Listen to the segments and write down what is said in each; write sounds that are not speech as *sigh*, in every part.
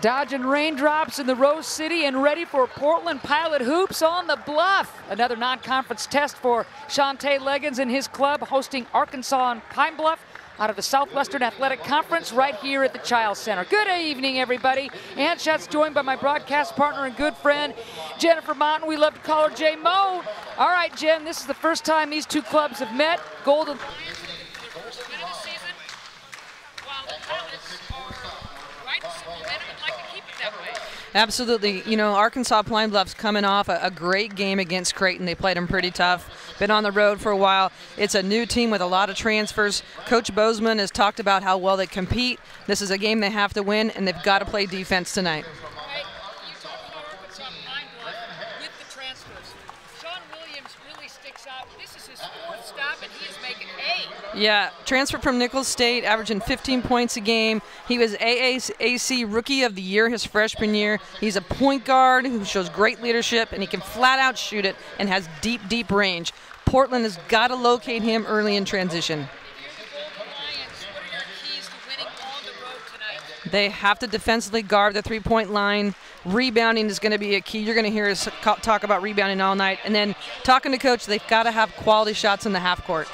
Dodging raindrops in the Rose City and ready for Portland Pilot Hoops on the Bluff. Another non-conference test for Shantay Legans and his club hosting Arkansas on Pine Bluff out of the Southwestern Athletic Conference right here at the Chiles Center. Good evening, everybody. Ann Schatz joined by my broadcast partner and good friend, Jennifer Mountain. We love to call her J Mo. All right, Jen, this is the first time these two clubs have met. Golden Absolutely. You know, Arkansas Pine Bluff's coming off a, a, great game against Creighton. They played them pretty tough. Been on the road for a while. It's a new team with a lot of transfers. Coach Bozeman has talked about how well they compete. This is a game they have to win, and they've got to play defense tonight. Yeah, transferred from Nicholls State, averaging 15 points a game. He was AAC Rookie of the Year his freshman year. He's a point guard who shows great leadership, and he can flat out shoot it and has deep, deep range. Portland has got to locate him early in transition. They have to defensively guard the three point line. Rebounding is going to be a key. You're going to hear us talk about rebounding all night. And then talking to coach, they've got to have quality shots in the half court.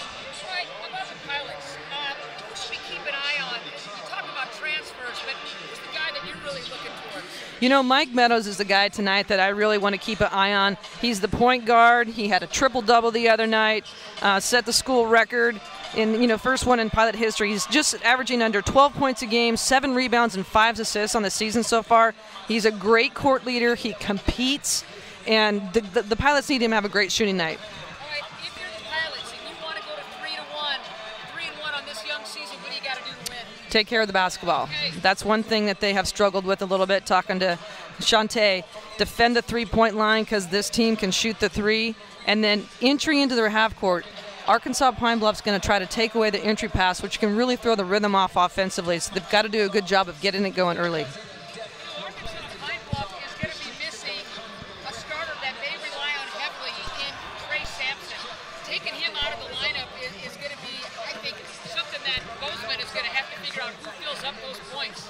You know, Mike Meadows is the guy tonight that I really want to keep an eye on. He's the point guard. He had a triple double the other night, uh, set the school record in you know first one in pilot history. He's just averaging under 12 points a game, seven rebounds and five assists on the season so far. He's a great court leader. He competes, and the, the, the pilots need him to have a great shooting night. Take care of the basketball. That's one thing that they have struggled with a little bit, talking to Shantay. Defend the three point line because this team can shoot the three. And then entry into their half court. Arkansas Pine Bluff's going to try to take away the entry pass, which can really throw the rhythm off offensively. So they've got to do a good job of getting it going early.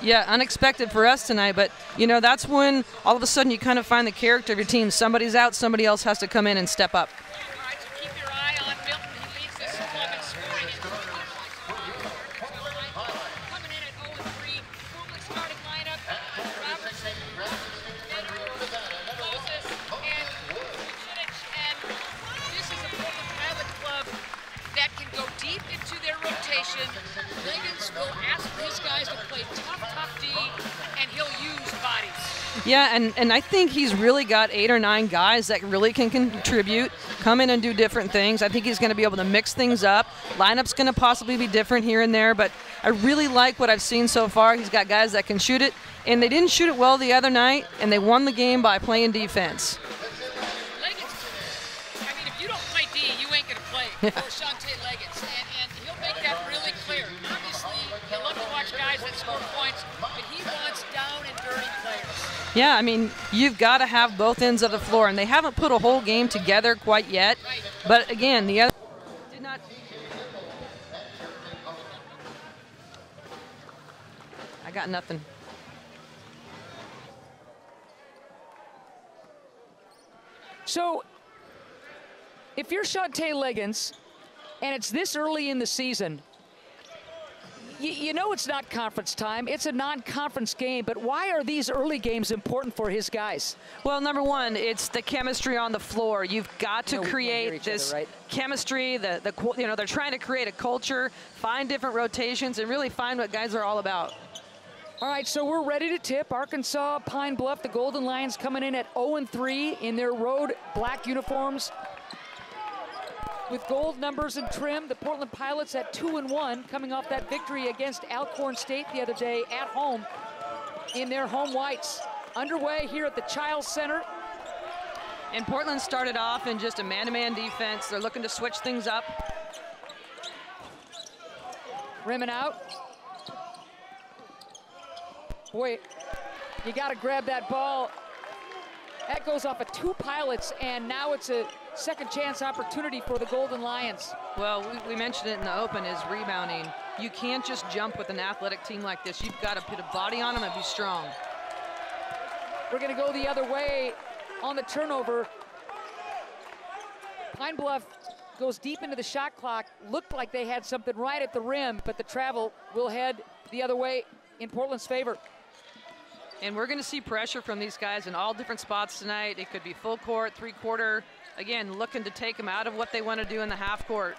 Yeah, unexpected for us tonight, but you know that's when all of a sudden you kind of find the character of your team. Somebody's out, somebody else has to come in and step up. Yeah, and, and I think he's really got eight or nine guys that really can contribute, come in and do different things. I think he's going to be able to mix things up. Lineup's going to possibly be different here and there, but I really like what I've seen so far. He's got guys that can shoot it, and they didn't shoot it well the other night, and they won the game by playing defense. I mean, if you don't play D, you ain't going to play. for Shantay Legans, and, Yeah, I mean, you've got to have both ends of the floor, and they haven't put a whole game together quite yet. But again, the other did not. I got nothing. So, if you're Shantay Legans, and it's this early in the season, you, you know it's not conference time. It's a non-conference game, but why are these early games important for his guys? Well, number one, it's the chemistry on the floor. You've got to create this other, right? chemistry. The, the you know they're trying to create a culture, find different rotations, and really find what guys are all about. All right, so we're ready to tip. Arkansas Pine Bluff, the Golden Lions coming in at 0-3 in their road black uniforms with gold numbers and trim. The Portland Pilots at 2 and 1, coming off that victory against Alcorn State the other day at home in their home whites. Underway here at the Chiles Center. And Portland started off in just a man-to-man -man defense. They're looking to switch things up. Rimming out. Boy, you got to grab that ball. That goes off of two pilots, and now it's a second chance opportunity for the Golden Lions. Well, we, we, mentioned it in the open is rebounding. You can't just jump with an athletic team like this. You've got to put a body on them and be strong. We're going to go the other way on the turnover. Pine Bluff goes deep into the shot clock. Looked like they had something right at the rim, but the travel will head the other way in Portland's favor. And we're going to see pressure from these guys in all different spots tonight. It could be full court, three quarter. Again, looking to take them out of what they want to do in the half court.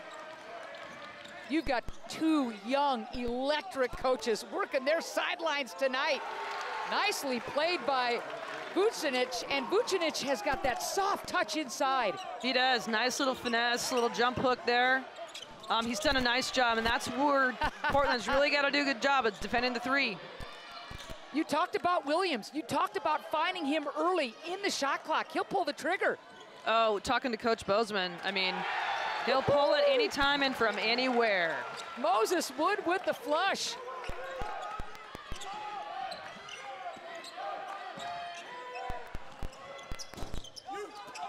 You've got two young, electric coaches working their sidelines tonight. Nicely played by Vucinic, and Vucinic has got that soft touch inside. He does. Nice little finesse, little jump hook there. Um, he's done a nice job, and that's where *laughs* Portland's really got to do a good job of defending the three. You talked about Williams. You talked about finding him early in the shot clock. He'll pull the trigger. Oh, talking to Coach Bozeman, I mean, he'll pull it anytime and from anywhere. Moses Wood with the flush.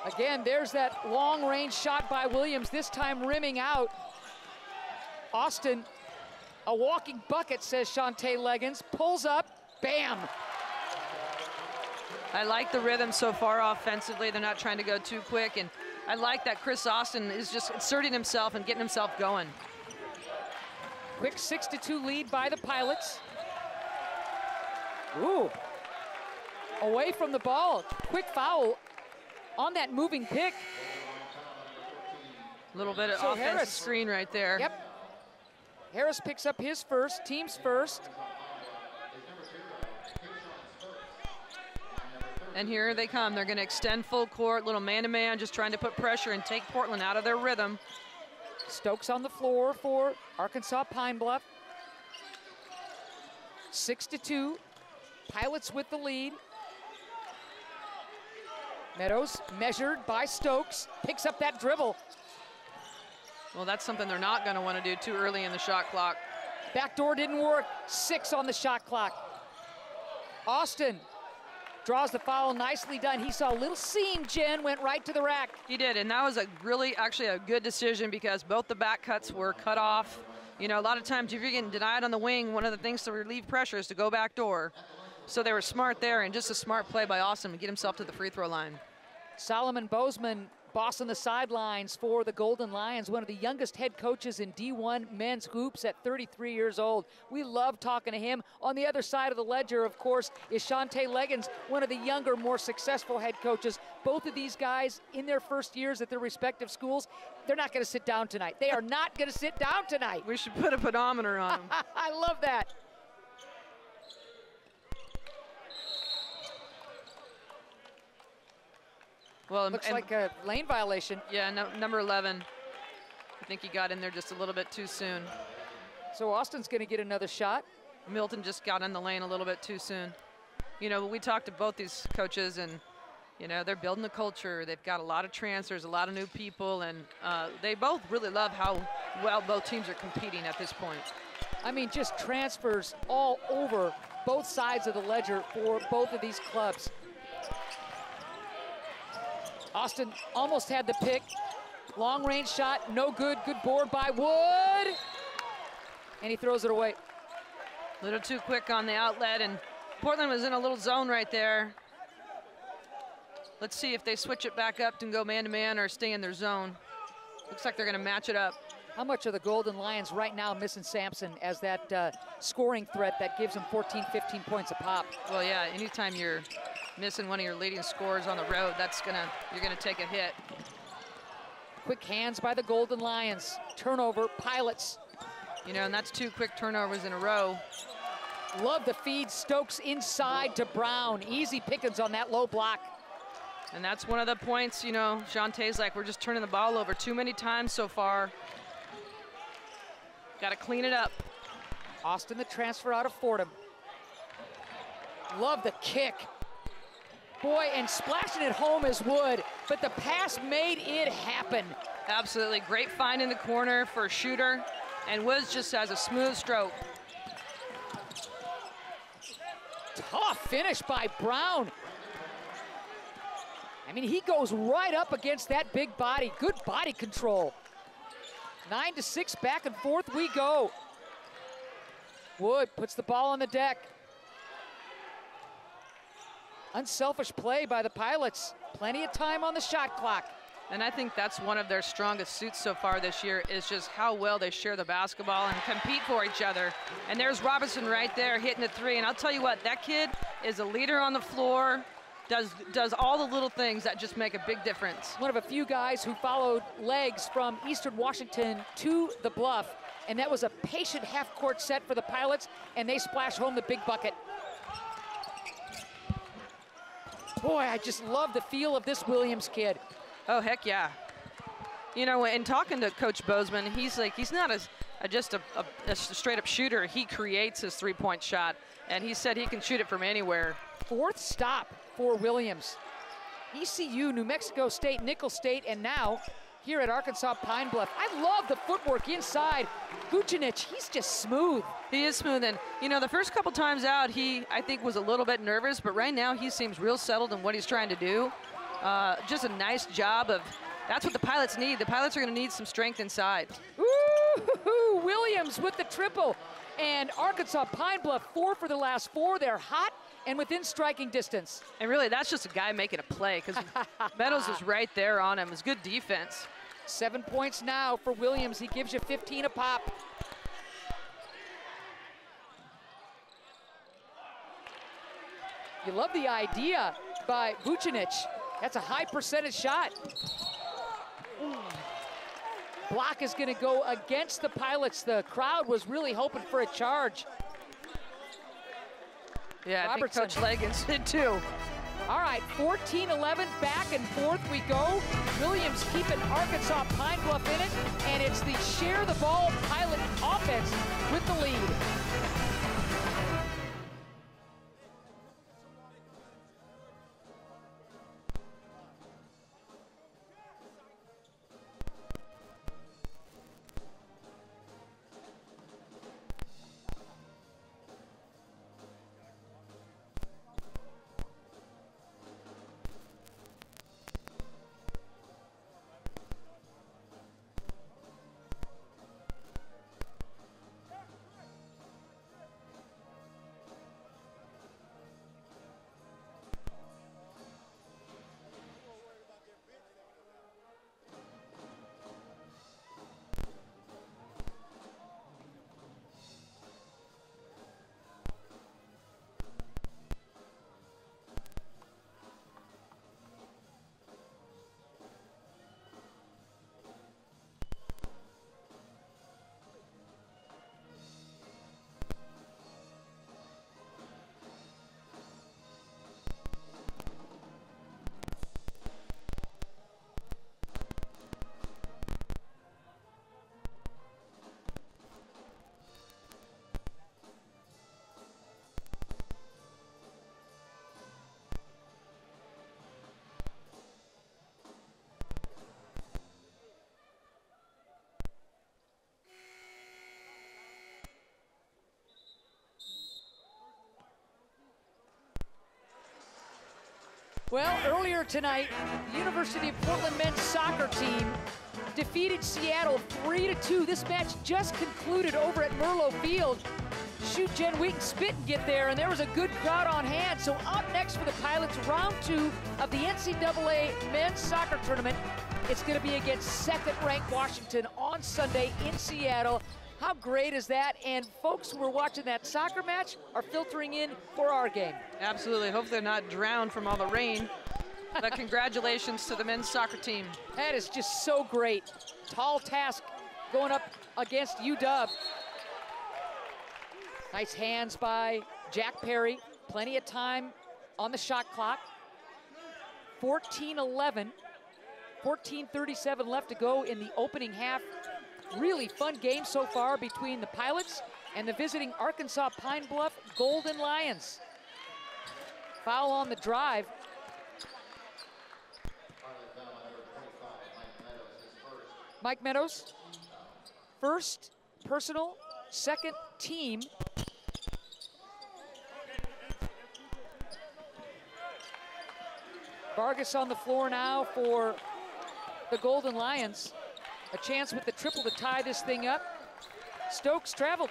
Again, there's that long range shot by Williams, this time rimming out. Austin, a walking bucket, says Shantay Legans, pulls up, bam. I like the rhythm so far offensively. They're not trying to go too quick, and I like that Chris Austin is just inserting himself and getting himself going. Quick 6 to 2 lead by the Pilots. Ooh. Away from the ball. Quick foul on that moving pick. A little bit of So offensive Harris- screen right there. Yep. Harris picks up his first, team's first. And here they come. They're going to extend full court, little man-to-man, just trying to put pressure and take Portland out of their rhythm. Stokes on the floor for Arkansas Pine Bluff. Six to two. Pilots with the lead. Meadows measured by Stokes. Picks up that dribble. Well, that's something they're not going to want to do too early in the shot clock. Backdoor didn't work. Six on the shot clock. Austin draws the foul. Nicely done. He saw a little seam, Jen, went right to the rack. He did, and that was a really actually a good decision because both the back cuts were cut off. You know, a lot of times if you're getting denied on the wing, one of the things to relieve pressure is to go back door. So they were smart there, and just a smart play by Austin to get himself to the free throw line. Solomon Bozeman bossing the sidelines for the Golden Lions, one of the youngest head coaches in D1 men's hoops at 33 years old. We love talking to him. On the other side of the ledger, of course, is Shantay Legans, one of the younger, more successful head coaches. Both of these guys in their first years at their respective schools, they're not going to sit down tonight. They are not going to sit down tonight. We should put a pedometer on him. *laughs* I love that. Well, it Looks and- like a lane violation. yeah, no, number 11. I think he got in there just a little bit too soon. So Austin's going to get another shot. Milton just got in the lane a little bit too soon. You know, we talked to both these coaches, and you know they're building a culture. They've got a lot of transfers, a lot of new people, and uh, they both really love how well both teams are competing at this point. I mean, just transfers all over both sides of the ledger for both of these clubs. Austin almost had the pick. Long range shot, no good. Good board by Wood. And he throws it away. A little too quick on the outlet, and Portland was in a little zone right there. Let's see if they switch it back up and go man to man or stay in their zone. Looks like they're going to match it up. How much are the Golden Lions right now missing Sampson as that uh, scoring threat that gives them 14, 15 points a pop? Well, yeah, anytime you're missing one of your leading scorers on the road, that's gonna you're gonna take a hit. Quick hands by the Golden Lions. Turnover, Pilots. You know, and that's two quick turnovers in a row. Love the feed. Stokes inside to Brown. Easy pickings on that low block. And that's one of the points, you know, Shantay's like, we're just turning the ball over too many times so far. Got to clean it up. Austin, the transfer out of Fordham. Love the kick. Boy, and splashing it home is Wood, but the pass made it happen. Absolutely great find in the corner for a shooter. And Woods just has a smooth stroke. Tough finish by Brown. I mean, he goes right up against that big body. Good body control. Nine to six, back and forth we go. Wood puts the ball on the deck. Unselfish play by the Pilots. Plenty of time on the shot clock. And I think that's one of their strongest suits so far this year is just how well they share the basketball and compete for each other. And there's Robinson right there hitting the three. And I'll tell you what, that kid is a leader on the floor, does does all the little things that just make a big difference. One of a few guys who followed Legans from Eastern Washington to the bluff. And that was a patient half court set for the Pilots, and they splash home the big bucket. Boy, I just love the feel of this Williams kid. Oh, heck yeah. You know, in talking to Coach Bozeman, he's like, he's not a, a just a, a, a straight up shooter. He creates his three point shot, and he said he can shoot it from anywhere. Fourth stop for Williams. ECU, New Mexico State, Nicholls State, and now here at Arkansas Pine Bluff. I love the footwork inside. Vucinic, he's just smooth. He is smooth, and you know the first couple times out, he I think was a little bit nervous, but right now he seems real settled in what he's trying to do. Uh, just a nice job of. That's what the pilots need. The pilots are going to need some strength inside. Ooh, Williams with the triple, and Arkansas Pine Bluff four for the last four. They're hot and within striking distance. And really, that's just a guy making a play because *laughs* Meadows is right there on him. It's good defense. Seven points now for Williams. He gives you 15 a pop. You love the idea by Vucinic. That's a high percentage shot. Block is going to go against the Pilots. The crowd was really hoping for a charge. Yeah, Robertson. I think Coach Legans did too. All right, 14 11, back and forth we go. Williams keeping Arkansas Pine Bluff in it, and it's the share the ball pilot offense with the lead. Well, earlier tonight, the University of Portland men's soccer team defeated Seattle 3 to 2. This match just concluded over at Merlo Field. Shoot, Jen Wheaton spit and get there, and there was a good crowd on hand. So up next for the Pilots, round two of the NCAA men's soccer tournament. It's going to be against second-ranked Washington on Sunday in Seattle. How great is that? And folks who are watching that soccer match are filtering in for our game. Absolutely. Hope they're not drowned from all the rain. but congratulations to the men's soccer team. That is just so great. Tall task going up against UW. Nice hands by Jack Perry. Plenty of time on the shot clock. 14 11. 14.37 left to go in the opening half really fun game so far between the Pilots and the visiting Arkansas Pine Bluff Golden Lions. Foul on the drive. Mike Meadows, first personal, second team. Vargas on the floor now for the Golden Lions. A chance with the triple to tie this thing up. Stokes traveled.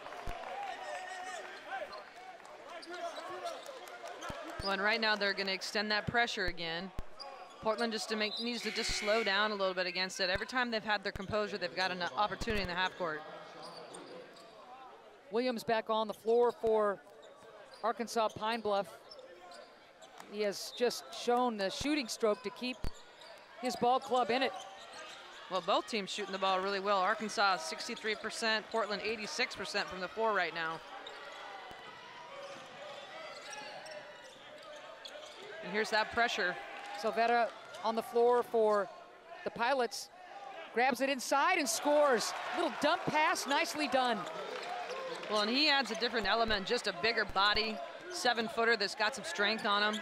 Well, and right now they're going to extend that pressure again. Portland just to make needs to just slow down a little bit against it. Every time they've had their composure, they've got an opportunity in the half court. Williams back on the floor for Arkansas Pine Bluff. He has just shown the shooting stroke to keep his ball club in it. Well, both teams shooting the ball really well. Arkansas 63%, Portland 86% from the floor right now. And here's that pressure. Salvetta on the floor for the Pilots. Grabs it inside and scores. Little dump pass, nicely done. Well, and he adds a different element, just a bigger body, seven footer that's got some strength on him.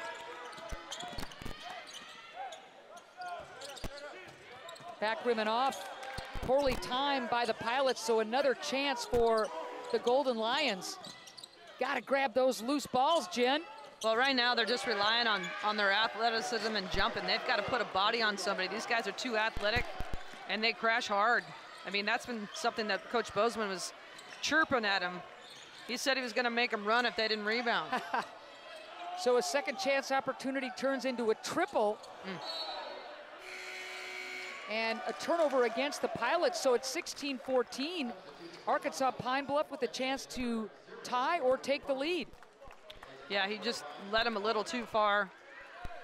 Back rim and off. Poorly timed by the Pilots, so another chance for the Golden Lions. Got to grab those loose balls, Jen. Well, right now they're just relying on, on their athleticism and jumping. They've got to put a body on somebody. These guys are too athletic, and they crash hard. I mean, that's been something that Coach Bozeman was chirping at him. He said he was going to make them run if they didn't rebound. *laughs* so a second chance opportunity turns into a triple. Mm. And a turnover against the Pilots, so it's 16-14. Arkansas Pine Bluff with a chance to tie or take the lead. Yeah, he just led him a little too far,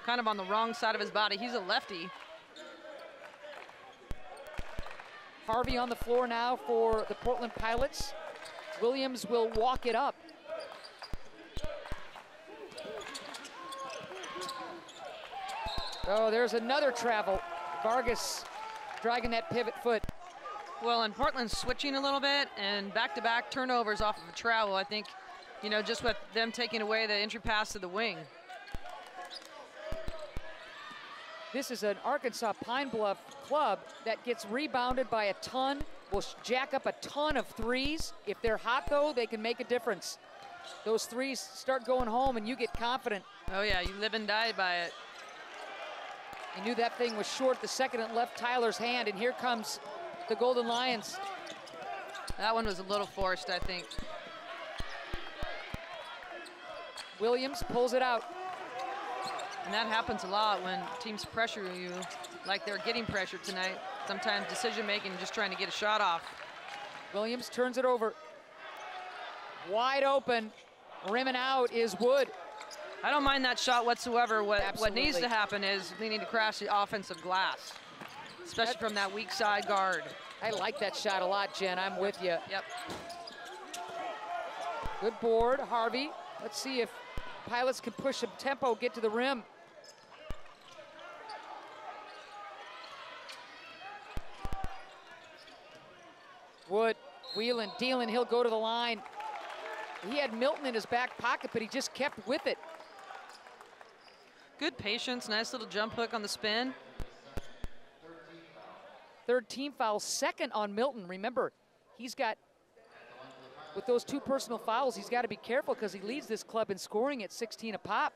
kind of on the wrong side of his body. He's a lefty. Harvey on the floor now for the Portland Pilots. Williams will walk it up. Oh, there's another travel. Vargas dragging that pivot foot. Well, and Portland's switching a little bit, and back-to-back -back turnovers off of a travel. I think, you know, just with them taking away the entry pass to the wing. This is an Arkansas Pine Bluff club that gets rebounded by a ton, will jack up a ton of threes. If they're hot, though, they can make a difference. Those threes start going home, and you get confident. Oh, yeah, you live and die by it. He knew that thing was short. The second it left Tyler's hand, and here comes the Golden Lions. That one was a little forced, I think. Williams pulls it out. And that happens a lot when teams pressure you like they're getting pressured tonight. Sometimes decision making, just trying to get a shot off. Williams turns it over. Wide open. Rimming out is Wood. I don't mind that shot whatsoever. What, what needs to happen is they need to crash the offensive glass, especially from that weak side guard. I like that shot a lot, Jen. I'm with you. Yep. Good board, Harvey. Let's see if Pilots can push some tempo, get to the rim. Wood, wheeling, dealing, he'll go to the line. He had Milton in his back pocket, but he just kept with it. Good patience, nice little jump hook on the spin. Third team foul, second on Milton. Remember, he's got, with those two personal fouls, he's got to be careful because he leads this club in scoring at 16 a pop.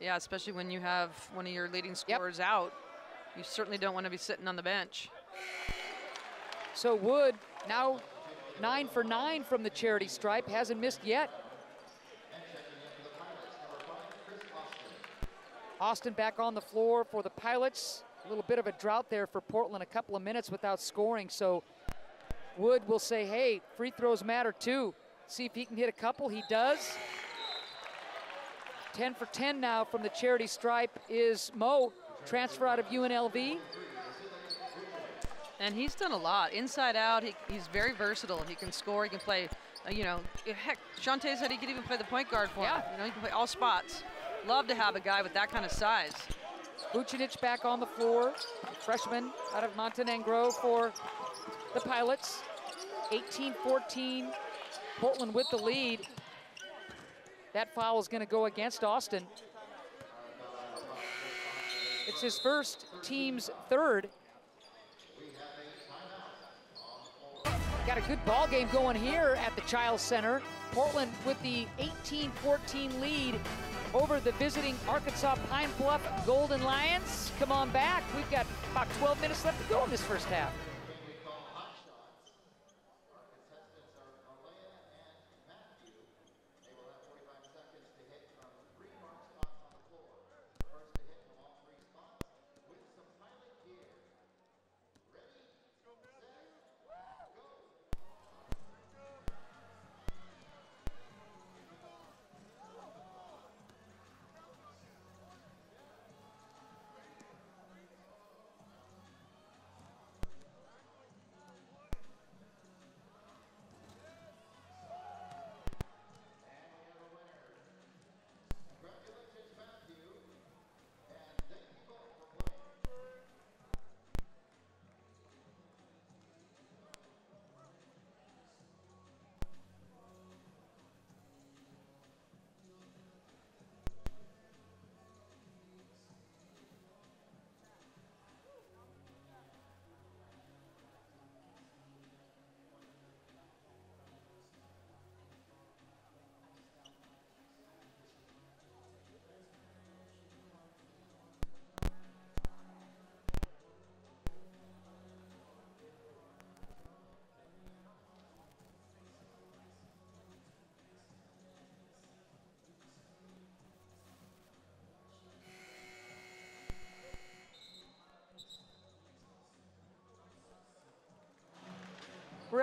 Yeah, especially when you have one of your leading scorers yep. out. You certainly don't want to be sitting on the bench. So Wood now nine for nine from the charity stripe, hasn't missed yet. Austin back on the floor for the Pilots. A little bit of a drought there for Portland, a couple of minutes without scoring. So Wood will say, hey, free throws matter too. See if he can hit a couple. He does. 10 for 10 now from the charity stripe is Mo, transfer out of UNLV. And he's done a lot. Inside out, he, he's very versatile. He can score, he can play, uh, you know, heck, Shantay said he could even play the point guard for yeah. him. You know, he can play all spots. Love to have a guy with that kind of size. Vucinic back on the floor, freshman out of Montenegro for the Pilots. 18-14, Portland with the lead. That foul is going to go against Austin. It's his first, team's third. Got a good ball game going here at the Chiles Center. Portland with the 18-14 lead over the visiting Arkansas Pine Bluff Golden Lions. Come on back. We've got about 12 minutes left to go in this first half.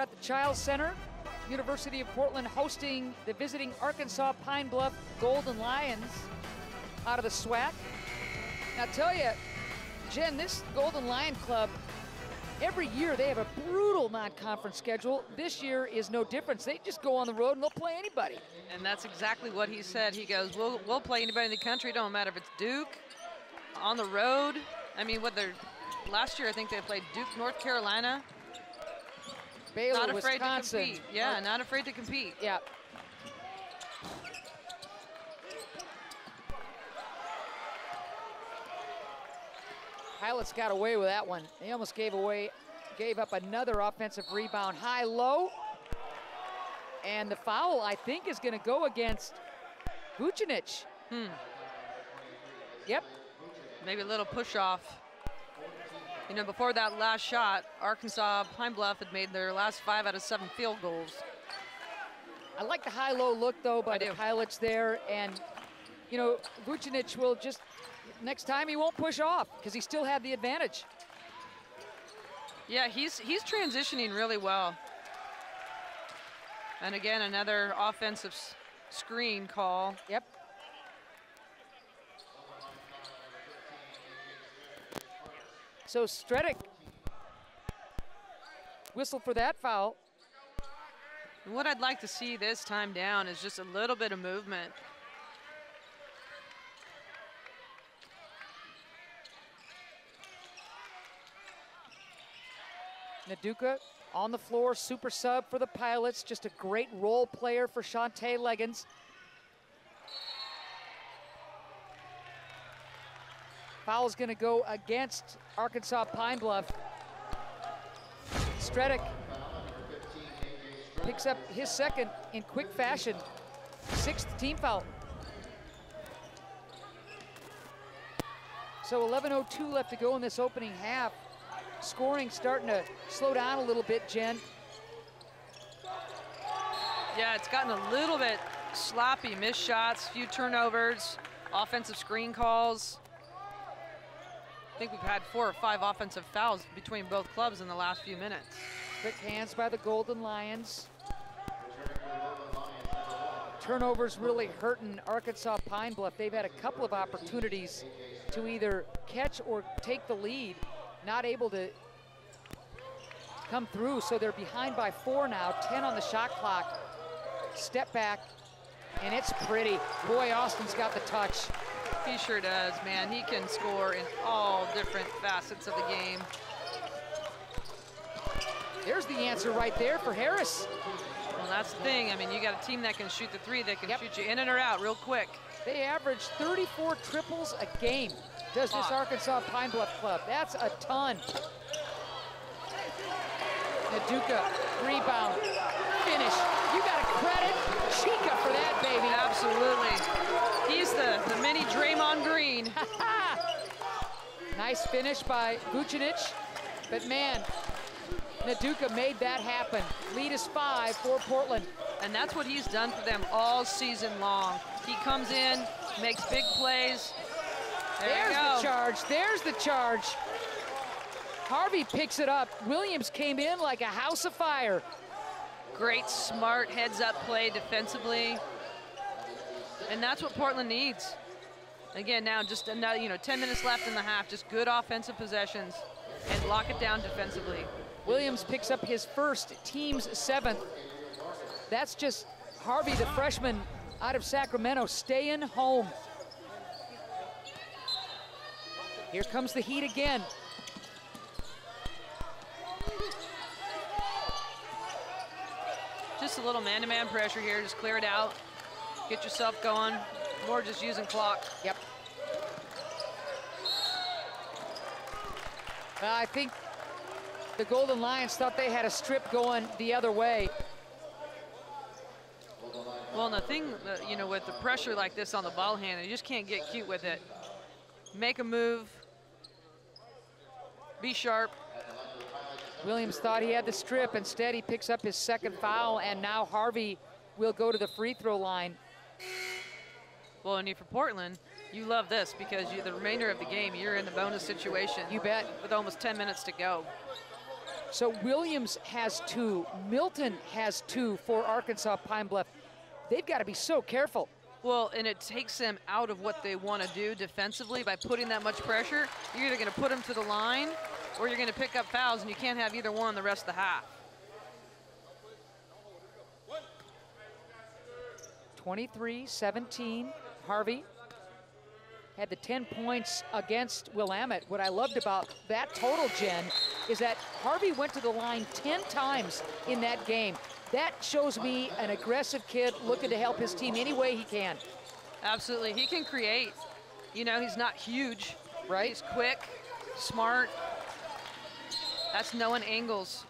At the Chiles Center. University of Portland hosting the visiting Arkansas Pine Bluff Golden Lions out of the SWAC. Now, tell you, Jen, this Golden Lion Club, every year they have a brutal non-conference schedule. This year is no difference. They just go on the road and they'll play anybody. And that's exactly what he said. He goes, "We'll we'll play anybody in the country. Don't matter if it's Duke, on the road. I mean, what they're last year I think they played Duke, North Carolina. Baylor, not afraid Wisconsin. to compete. Yeah, not afraid to compete. Yeah. Pilots got away with that one. They almost gave away, gave up another offensive rebound, high low. And the foul, I think, is going to go against Vucinic. Hmm. Yep. Maybe a little push off. You know, before that last shot, Arkansas Pine Bluff had made their last five out of seven field goals. I like the high-low look, though, by I the do. pilots there. And, you know, Vucinic will just, next time he won't push off because he still had the advantage. Yeah, he's he's transitioning really well. And again, another offensive screen call. Yep. So Stredick whistle for that foul. What I'd like to see this time down is just a little bit of movement. Naduka on the floor, super sub for the Pilots. Just a great role player for Shantay Legans. Foul's going to go against Arkansas Pine Bluff. Stredick picks up his second in quick fashion. Sixth team foul. So 11.02 left to go in this opening half. Scoring starting to slow down a little bit, Jen. Yeah, it's gotten a little bit sloppy. Missed shots, few turnovers, offensive screen calls. I think we've had four or five offensive fouls between both clubs in the last few minutes. Quick hands by the Golden Lions. Turnovers really hurting Arkansas Pine Bluff. They've had a couple of opportunities to either catch or take the lead, not able to come through, so they're behind by four now, 10 on the shot clock. Step back, and it's pretty. Boy, Austin's got the touch. He sure does, man. He can score in all different facets of the game. There's the answer right there for Harris. Well, that's the thing. I mean, you got a team that can shoot the three, that can Yep. shoot you in and or out real quick. They average 34 triples a game, does this. Arkansas Pine Bluff club. That's a ton. Naduka, rebound, finish. You got a credit Chika for that, baby. Absolutely. He's the, the mini Draymond Green. *laughs* Nice finish by Vucinic, but man, Naduka made that happen. Lead is five for Portland. And that's what he's done for them all season long. He comes in, makes big plays. There There's the charge. There's the charge. Harvey picks it up. Williams came in like a house of fire. Great, smart heads-up play defensively. And that's what Portland needs. Again, now just another, you know, 10 minutes left in the half. Just good offensive possessions and lock it down defensively. Williams picks up his first, team's seventh. That's just Harvey, the freshman out of Sacramento, staying home. Here comes the heat again. Just a little man-to-man pressure here. Just clear it out. Get yourself going. More just using clock. Yep. Well, I think the Golden Lions thought they had a strip going the other way. Well, and the thing, that, you know, with the pressure like this on the ball handler, you just can't get cute with it. Make a move. Be sharp. Williams thought he had the strip. Instead, he picks up his second foul, and now Harvey will go to the free throw line. Well, and for Portland, you love this because you, the remainder of the game, you're in the bonus situation. You bet. With almost 10 minutes to go. So Williams has two, Milton has two for Arkansas Pine Bluff. They've got to be so careful. Well, and it takes them out of what they want to do defensively by putting that much pressure. You're either going to put them to the line or you're going to pick up fouls, and you can't have either one the rest of the half. 23-17, Harvey had the 10 points against Willamette. What I loved about that total, Jen, is that Harvey went to the line 10 times in that game. That shows me an aggressive kid looking to help his team any way he can. Absolutely. He can create. You know, he's not huge. Right. He's quick, smart. That's knowing angles.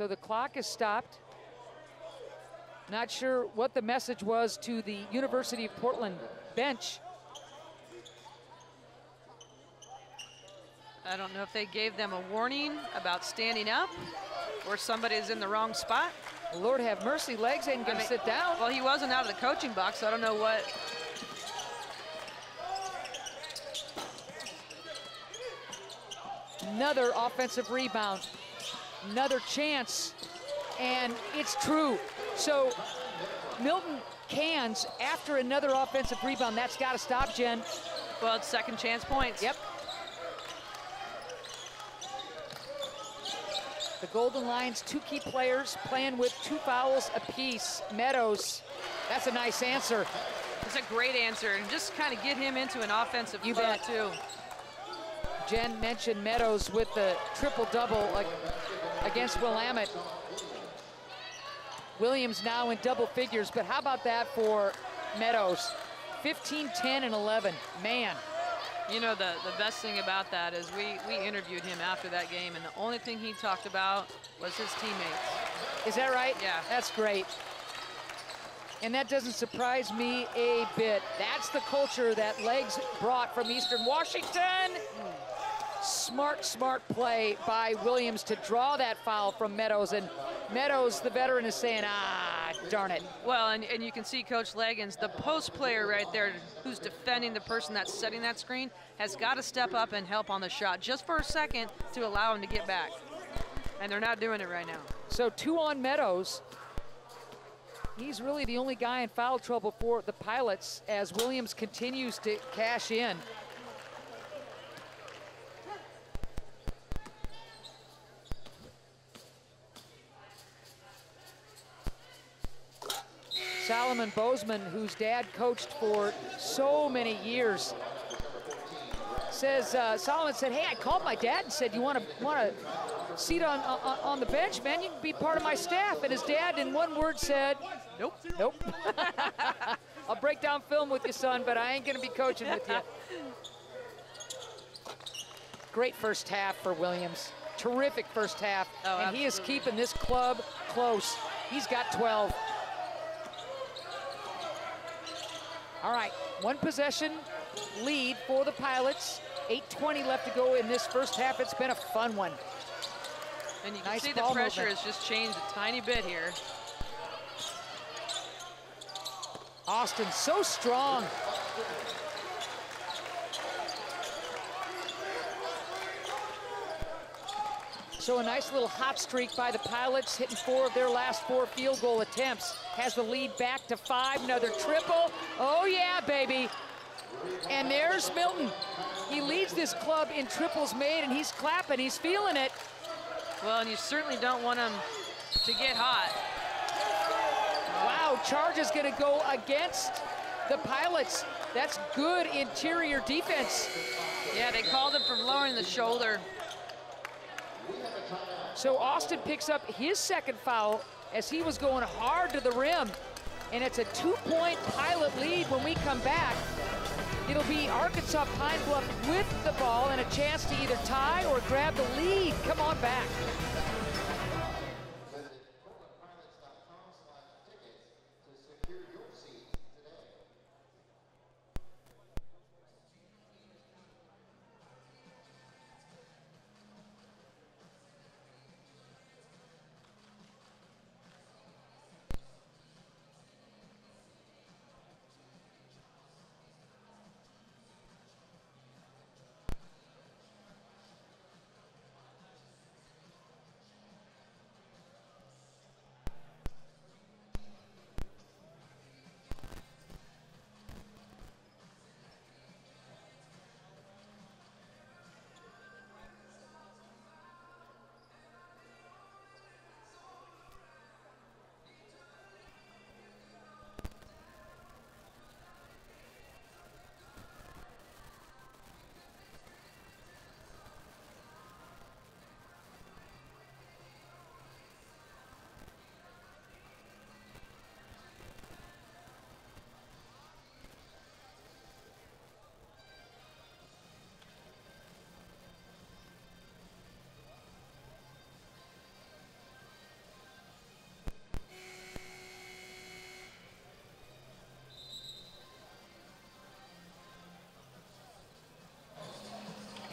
So the clock is stopped. Not sure what the message was to the University of Portland bench. I don't know if they gave them a warning about standing up or somebody is in the wrong spot. Lord have mercy, legs ain't gonna I mean, sit down. Well, he wasn't out of the coaching box, so I don't know what. Another offensive rebound. Another chance. And it's true. So Milton cans after another offensive rebound. That's got to stop, Jen. Well, it's second chance points. Yep. The Golden Lions, two key players playing with two fouls apiece. Meadows, that's a nice answer. It's a great answer, and just kind of get him into an offensive You bet. too. Jen mentioned Meadows with the triple double against Willamette. Williams now in double figures, but how about that for Meadows? 15, 10, and 11. Man, You know, the, the best thing about that is we, we interviewed him after that game, and the only thing he talked about was his teammates. is that right? Yeah. That's great. And that doesn't surprise me a bit. That's the culture that Legs brought from Eastern Washington. Hmm. Smart, smart play by Williams to draw that foul from Meadows. And Meadows, the veteran, is saying, ah, darn it. Well, and, and you can see Coach Legans, the post player right there who's defending the person that's setting that screen, has got to step up and help on the shot just for a second to allow him to get back. And they're not doing it right now. So two on Meadows. He's really the only guy in foul trouble for the Pilots as Williams continues to cash in. Solomon Bozeman, whose dad coached for so many years, says uh, Solomon said, "Hey, I called my dad and said you want to want a seat on, on on the bench, man. You can be part of my staff." And his dad, in one word, said, "Nope, nope. *laughs* I'll break down film with you, son, but I ain't gonna be coaching with you." Great first half for Williams. Terrific first half, Oh, and he is keeping this club close. He's got 12. All right, one possession lead for the Pilots. 8.20 left to go in this first half. It's been a fun one. And you can Nice see the pressure movement. has just changed a tiny bit here. Austin so strong. So a nice little hot streak by the Pilots, hitting four of their last four field goal attempts. Has the lead back to five, another triple. Oh yeah, baby. And there's Milton. He leads this club in triples made and he's clapping, he's feeling it. Well, and you certainly don't want him to get hot. Wow, charge is gonna go against the Pilots. That's good interior defense. Yeah, they called him from lowering the shoulder. So Austin picks up his second foul as he was going hard to the rim. And it's a two-point pilot lead when we come back. It'll be Arkansas Pine Bluff with the ball and a chance to either tie or grab the lead. Come on back.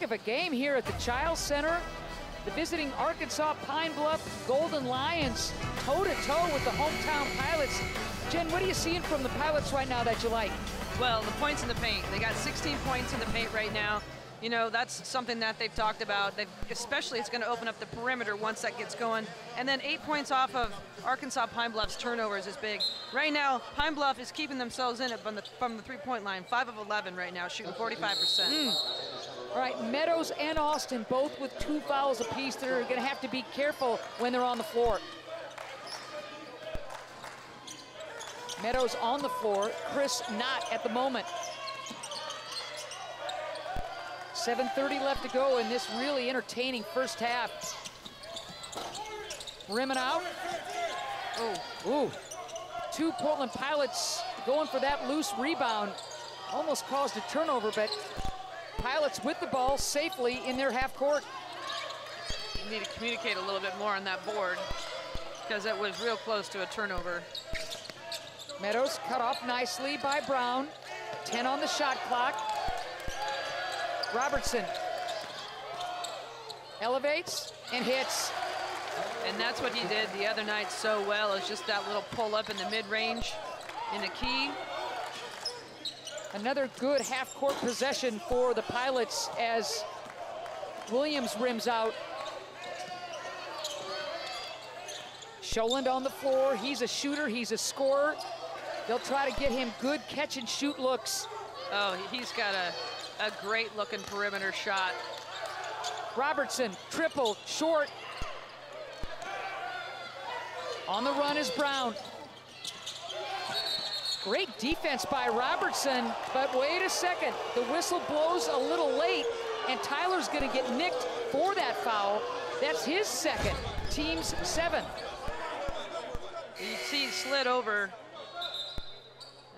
Of a game here at the Chiles Center. The visiting Arkansas Pine Bluff Golden Lions toe to toe with the hometown Pilots. Jen, what are you seeing from the Pilots right now that you like? Well, the points in the paint. They got 16 points in the paint right now. You know, that's something that they've talked about. They've, especially, it's going to open up the perimeter once that gets going. And then eight points off of Arkansas Pine Bluff's turnovers is big. Right now, Pine Bluff is keeping themselves in it from the, from the three-point line. Five of 11 right now, shooting 45%. All right, Meadows and Austin both with two fouls apiece. They're going to have to be careful when they're on the floor. Meadows on the floor, Chris not at the moment. 7.30 left to go in this really entertaining first half. Rimming out. Oh, ooh. Two Portland Pilots going for that loose rebound. Almost caused a turnover, but Pilots with the ball safely in their half court. You need to communicate a little bit more on that board because it was real close to a turnover. Meadows cut off nicely by Brown. 10 on the shot clock. Robertson elevates and hits. And that's what he did the other night so well, is just that little pull up in the mid-range in the key. Another good half-court possession for the Pilots as Williams rims out. Sholand on the floor. He's a shooter. He's a scorer. They'll try to get him good catch and shoot looks. Oh, he's got a, a great looking perimeter shot. Robertson, triple, short. On the run is Brown. Great defense by Robertson, but wait a second. The whistle blows a little late, and Tyler's gonna get nicked for that foul. That's his second, team's seven. You see slid over,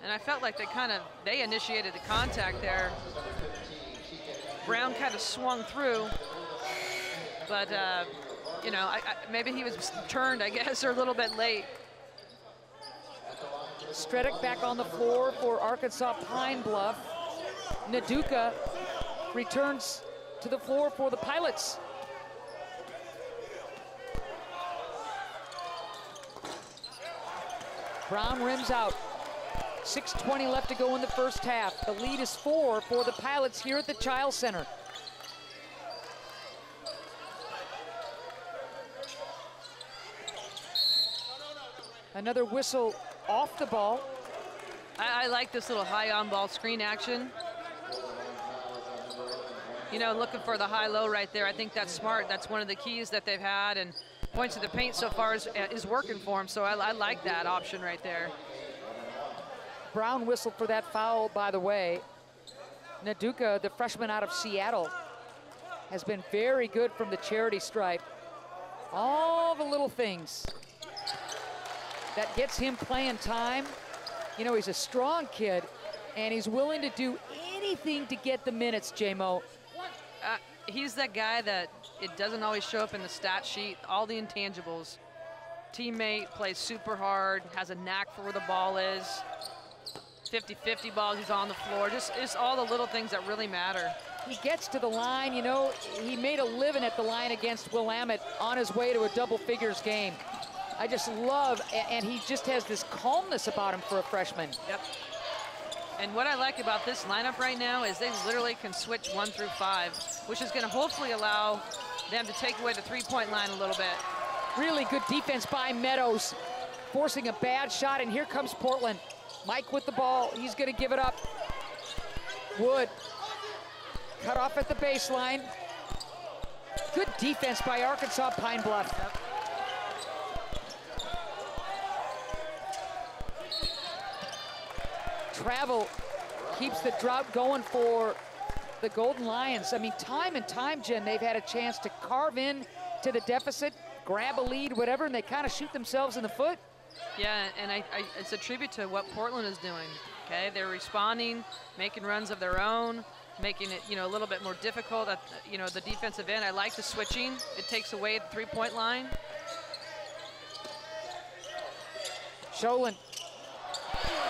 and I felt like they kind of, they initiated the contact there. Brown kind of swung through, but uh, you know, I, I, maybe he was turned, I guess, or a little bit late. Stredick back on the floor for Arkansas Pine Bluff. Naduka returns to the floor for the Pilots. Brown rims out. 6.20 left to go in the first half. The lead is four for the Pilots here at the Chiles Center. Another whistle off the ball. I, I like this little high on ball screen action. You know, looking for the high-low right there. I think that's smart. That's one of the keys that they've had, and points to the paint so far is, is working for them. So I, I like that option right there. Brown whistled for that foul, by the way. Naduka, the freshman out of Seattle, has been very good from the charity stripe. All the little things that gets him playing time. You know, he's a strong kid, and he's willing to do anything to get the minutes, J-Mo. Uh, he's that guy that it doesn't always show up in the stat sheet, all the intangibles. Teammate, plays super hard, has a knack for where the ball is. 50-50 balls, he's on the floor. Just it's all the little things that really matter. He gets to the line, you know, he made a living at the line against Willamette on his way to a double figures game. I just love, and he just has this calmness about him for a freshman. Yep. And what I like about this lineup right now is they literally can switch one through five, which is going to hopefully allow them to take away the three-point line a little bit. Really good defense by Meadows, forcing a bad shot, and here comes Portland. Mike with the ball, he's going to give it up. Wood, cut off at the baseline. Good defense by Arkansas Pine Bluff. Yep. Travel keeps the drought going for the Golden Lions. I mean, time and time, Jen, they've had a chance to carve in to the deficit, grab a lead, whatever, and they kind of shoot themselves in the foot. Yeah, and I, I, it's a tribute to what Portland is doing. Okay, they're responding, making runs of their own, making it you know a little bit more difficult at you know the defensive end. I like the switching; it takes away the three-point line. Sholand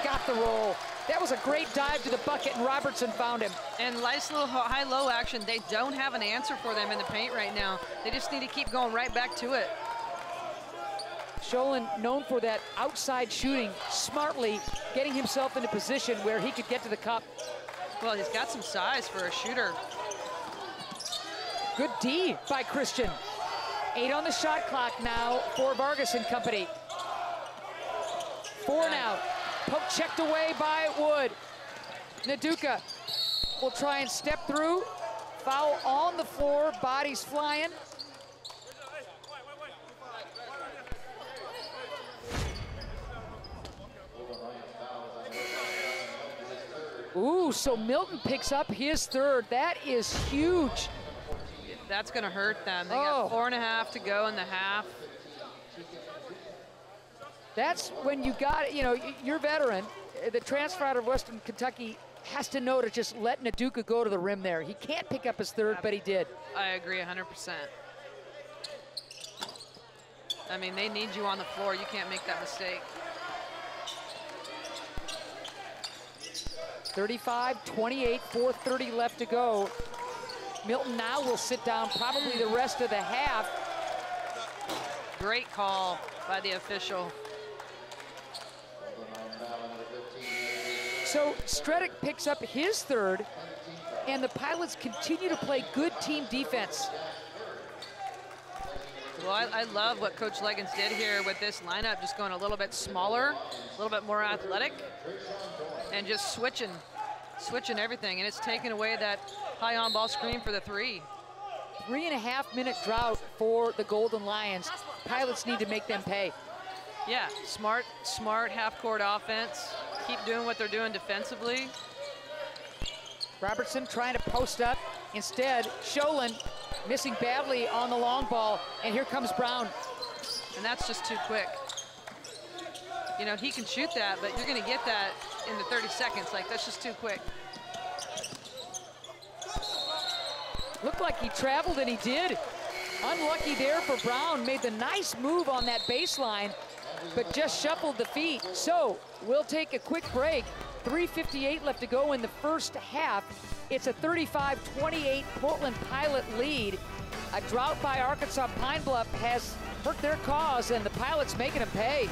got the roll. That was a great dive to the bucket, and Robertson found him. And nice little high-low action. They don't have an answer for them in the paint right now. They just need to keep going right back to it. Sholin known for that outside shooting, smartly getting himself into position where he could get to the cup. Well, he's got some size for a shooter. Good D by Christian. Eight on the shot clock now for Vargas and company. Four now. Poke checked away by Wood. Naduka will try and step through. Foul on the floor, bodies flying. Ooh, so Milton picks up his third. That is huge. That's going to hurt them. They Oh. got four and a half to go in the half. That's when you got, it, you know, your veteran, uh, the transfer out of Western Kentucky, has to know to just let Naduka go to the rim there. He can't pick up his third, but he did. I agree 100%. I mean, they need you on the floor. You can't make that mistake. 35 28, 4.30 left to go. Milton now will sit down probably the rest of the half. Great call by the official. So Stredick picks up his third, and the Pilots continue to play good team defense. Well, I, I love what Coach Legans did here with this lineup, just going a little bit smaller, a little bit more athletic, and just switching, switching everything. And it's taken away that high on-ball screen for the three. Three and a half minute drought for the Golden Lions. Pilots need to make them pay. Yeah, smart, smart half-court offense. Keep doing what they're doing defensively. Robertson trying to post up. Instead, Sholin missing badly on the long ball. And here comes Brown. and that's just too quick. You know, he can shoot that, but you're going to get that in the 30 seconds. Like, that's just too quick. Looked like he traveled, and he did. Unlucky there for Brown. Made the nice move on that baseline, but just shuffled the feet. So we'll take a quick break. 3.58 left to go in the first half. It's a 35-28 Portland Pilot lead. A drought by Arkansas Pine Bluff has hurt their cause, and the Pilots making them pay.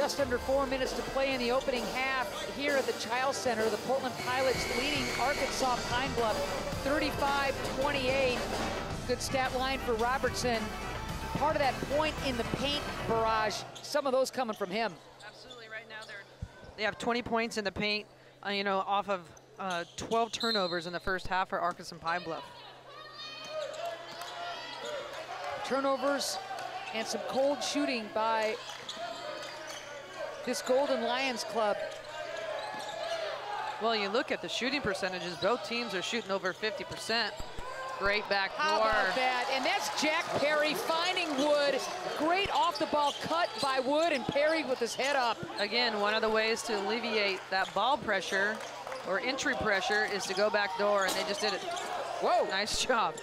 Just under four minutes to play in the opening half here at the Chiles Center. The Portland Pilots leading Arkansas Pine Bluff 35-28. Good stat line for Robertson. Part of that point in the paint barrage, some of those coming from him. Absolutely. Right now, they're they have 20 points in the paint, uh, you know, off of uh, 12 turnovers in the first half for Arkansas Pine Bluff. Turnovers and some cold shooting by this Golden Lions club. Well, you look at the shooting percentages, both teams are shooting over 50%. Great back How door. about that? And that's Jack Perry finding Wood. Great off the ball cut by Wood and Perry with his head up. Again, one of the ways to alleviate that ball pressure or entry pressure is to go back door, and they just did it. Whoa. Nice job.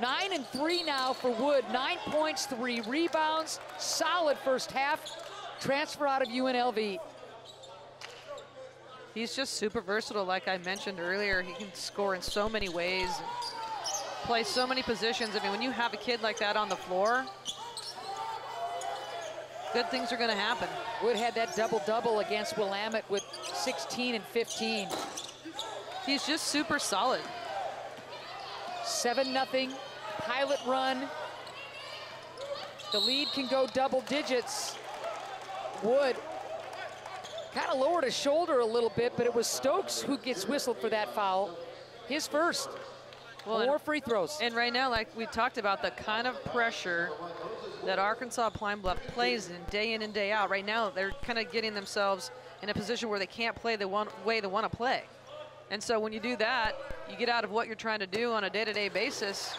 Nine and three now for Wood. Nine points, three rebounds. Solid first half. Transfer out of UNLV. He's just super versatile, like I mentioned earlier. He can score in so many ways, play so many positions. I mean, when you have a kid like that on the floor, good things are going to happen. Wood had that double-double against Willamette with 16 and 15. He's just super solid. 7 nothing. Pilot run. The lead can go double digits. Wood kind of lowered his shoulder a little bit, but it was Stokes who gets whistled for that foul. His first. Well, More free throws. And right now, like we talked about, the kind of pressure that Arkansas Pine Bluff plays in day in and day out. Right now, they're kind of getting themselves in a position where they can't play the one way they want to play. And so when you do that, you get out of what you're trying to do on a day-to-day basis.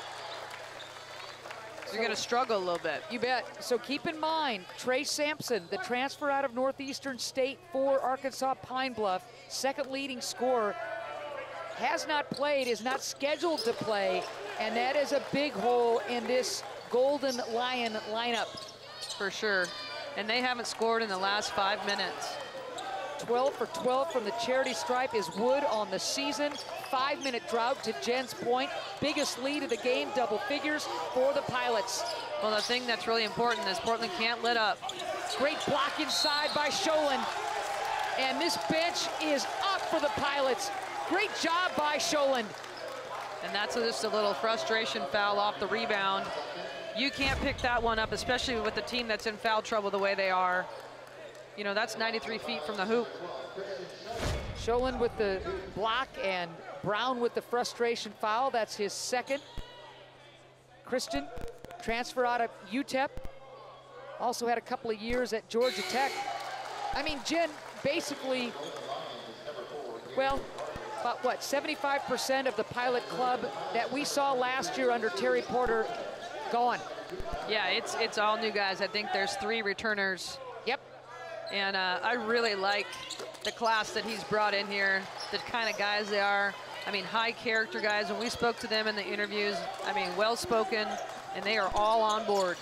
You're going to struggle a little bit. You bet. So keep in mind, Trey Sampson, the transfer out of Northeastern State for Arkansas Pine Bluff, second leading scorer, has not played, is not scheduled to play, and that is a big hole in this Golden Lion lineup. For sure. And they haven't scored in the last five minutes. 12 for 12 from the charity stripe is Wood on the season. Five minute drought to Jen's point. Biggest lead of the game, double figures for the Pilots. Well, the thing that's really important is Portland can't let up. Great block inside by Sholin. And this bench is up for the Pilots. Great job by Sholin. And that's just a little frustration foul off the rebound. You can't pick that one up, especially with the team that's in foul trouble the way they are. You know, that's 93 feet from the hoop. Sholin with the block and Brown with the frustration foul. That's his second. Christian, transfer out of UTEP. Also had a couple of years at Georgia Tech. I mean, Jen basically, well, about what, 75% of the pilot club that we saw last year under Terry Porter gone. Yeah, it's it's all new guys. I think there's three returners. And uh, I really like the class that he's brought in here, the kind of guys they are. I mean, high character guys. When we spoke to them in the interviews, I mean, well spoken, and they are all on board.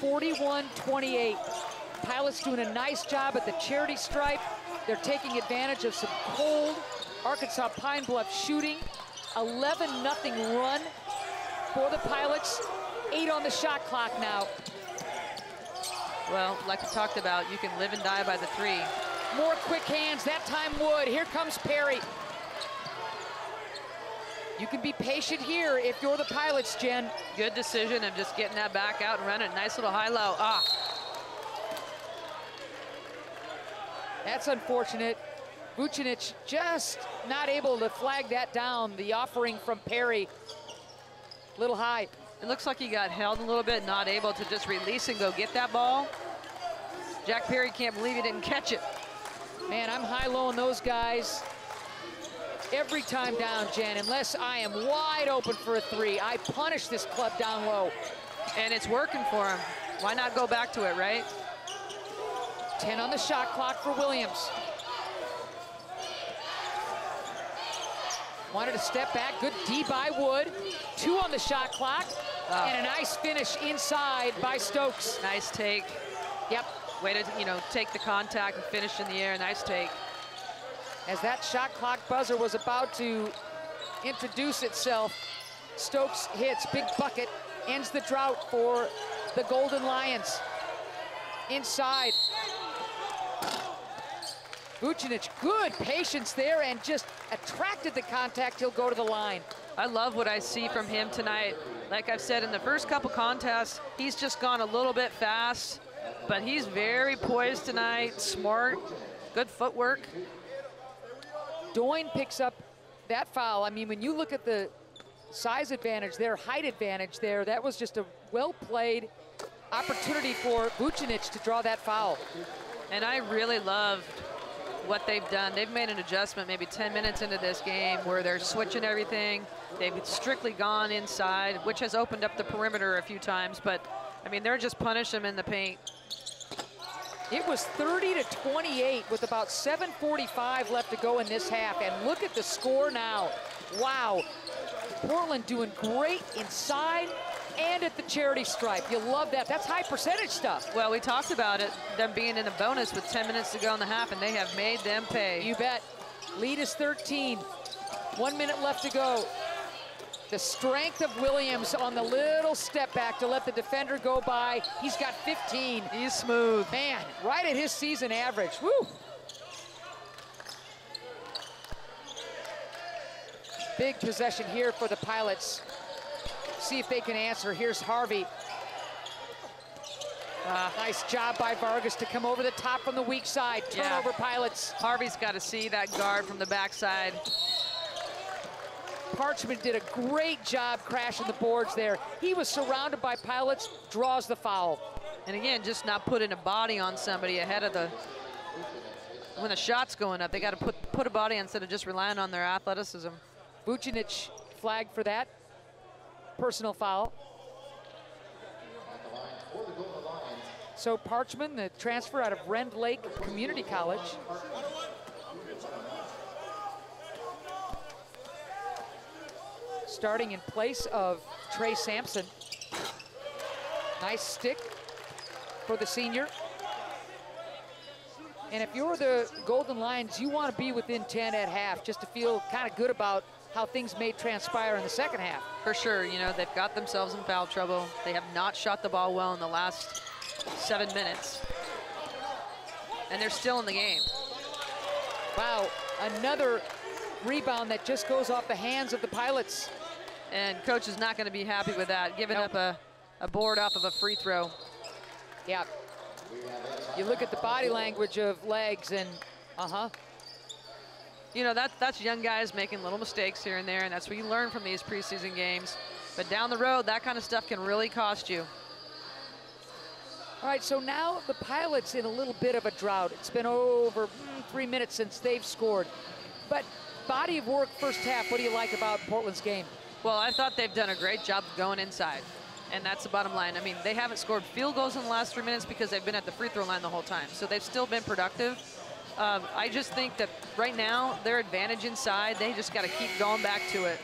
41-28. Pilots doing a nice job at the charity stripe. They're taking advantage of some cold Arkansas Pine Bluff shooting. 11 nothing run for the Pilots. Eight on the shot clock now. Well, like we talked about, you can live and die by the three. More quick hands, that time Wood. Here comes Perry. You can be patient here if you're the Pilots, Jen. Good decision of just getting that back out and running. Nice little high-low. Ah, That's unfortunate. Vucinic just not able to flag that down. The offering from Perry, little high. It looks like he got held a little bit, not able to just release and go get that ball. Jack Perry can't believe he didn't catch it. Man, I'm high-low on those guys every time down, Jen, unless I am wide open for a three. I punish this club down low. And it's working for him. Why not go back to it, right? 10 on the shot clock for Williams. Wanted to step back, good D by Wood. Two on the shot clock, Wow. and a nice finish inside by Stokes. Nice take. Yep, Way to, you know, take the contact and finish in the air. Nice take. as that shot clock buzzer was about to introduce itself, Stokes hits, big bucket, ends the drought for the Golden Lions. Inside. Vucinic, good patience there and just attracted the contact. He'll go to the line. I love what I see from him tonight. Like I've said in the first couple contests, he's just gone a little bit fast, but he's very poised tonight, smart, good footwork. Doyne picks up that foul. I mean, when you look at the size advantage there, height advantage there, that was just a well-played opportunity for Vucinic to draw that foul. And I really loved what they've done. They've made an adjustment maybe 10 minutes into this game where they're switching everything. They've strictly gone inside, which has opened up the perimeter a few times. But, I mean, they're just punishing them in the paint. It was 30 to 28 with about 7.45 left to go in this half. And look at the score now. Wow. Portland doing great inside and at the charity stripe. You love that. That's high percentage stuff. Well, we talked about it, them being in a bonus with 10 minutes to go in the half, and they have made them pay. You bet. Lead is 13. One minute left to go. The strength of Williams on the little step back to let the defender go by. He's got 15. He's smooth. Man, right at his season average. Woo! Big possession here for the Pilots. See if they can answer. Here's Harvey. Uh, nice job by Vargas to come over the top from the weak side. Yeah. Turnover Pilots. Harvey's got to see that guard from the backside. Parchman did a great job crashing the boards there. He was surrounded by pilots, draws the foul. And again, just not putting a body on somebody ahead of the when the shot's going up. They got to put put a body on instead of just relying on their athleticism. Vucinic flagged for that personal foul. So Parchman, the transfer out of Rend Lake Community College. Starting in place of Trey Sampson. Nice stick for the senior. And if you're the Golden Lions, you want to be within 10 at half just to feel kind of good about how things may transpire in the second half. For sure, you know, they've got themselves in foul trouble. They have not shot the ball well in the last seven minutes. And they're still in the game. Wow, another rebound that just goes off the hands of the Pilots. And coach is not going to be happy with that, giving Nope. up a, a board off of a free throw. Yeah. You look at the body language of legs and, uh-huh. You know, that, that's young guys making little mistakes here and there, and that's what you learn from these preseason games. But down the road, that kind of stuff can really cost you. All right, so now the Pilots in a little bit of a drought. It's been over mm, three minutes since they've scored. But body of work first half, what do you like about Portland's game? Well, I thought they've done a great job going inside. And that's the bottom line. I mean, they haven't scored field goals in the last three minutes because they've been at the free throw line the whole time. So they've still been productive. Um, I just think that right now, their advantage inside, they just got to keep going back to it.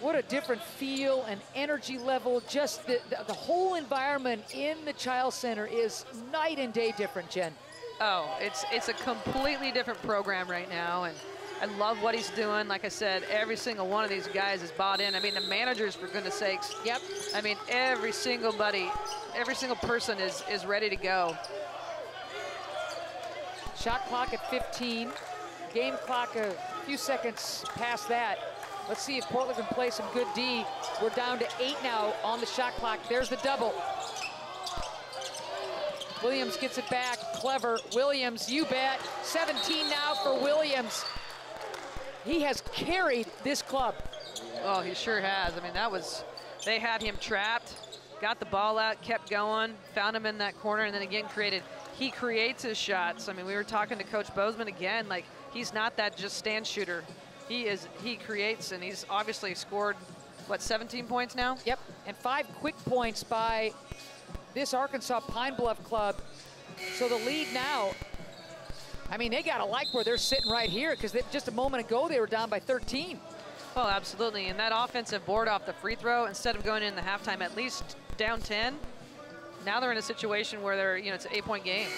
What a different feel and energy level. Just the, the, the whole environment in the Chiles Center is night and day different, Jen. Oh, it's it's a completely different program right now, and I love what he's doing. Like I said, every single one of these guys is bought in. I mean, the managers, for goodness sakes. Yep. I mean, every single buddy, every single person is is ready to go. Shot clock at 15. Game clock a few seconds past that. Let's see if Portland can play some good D. We're down to eight now on the shot clock. There's the double. Williams gets it back. Clever. Williams, you bet. 17 now for Williams. He has carried this club. Oh, he sure has. I mean, that was, they had him trapped, got the ball out, kept going, found him in that corner, and then again created. He creates his shots. I mean, we were talking to Coach Bozeman again. Like, he's not that just stand shooter. He is, he creates, and he's obviously scored, what, 17 points now? Yep. And five quick points by this Arkansas Pine Bluff club. So the lead now, I mean, they got to like where they're sitting right here because just a moment ago they were down by 13. Oh, absolutely. And that offensive board off the free throw, instead of going in the halftime at least down 10, now they're in a situation where they're, you know, it's an eight-point game.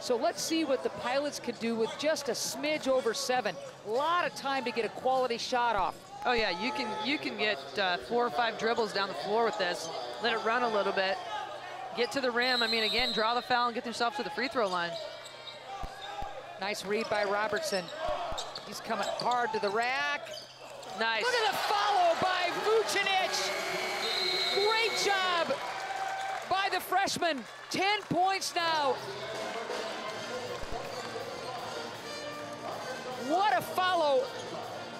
So let's see what the Pilots could do with just a smidge over seven. A lot of time to get a quality shot off. Oh yeah, you can you can get uh, four or five dribbles down the floor with this. Let it run a little bit. Get to the rim. I mean, again, draw the foul and get yourself to the free throw line. Nice read by Robertson. He's coming hard to the rack. Nice. Look at the follow by Vucinic. Great job by the freshman. 10 points now. What a follow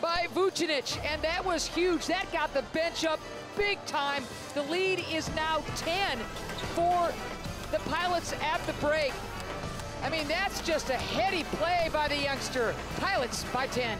by Vucinic, and that was huge. That got the bench up big time. The lead is now 10 for the Pilots at the break. I mean, that's just a heady play by the youngster. Pilots by 10.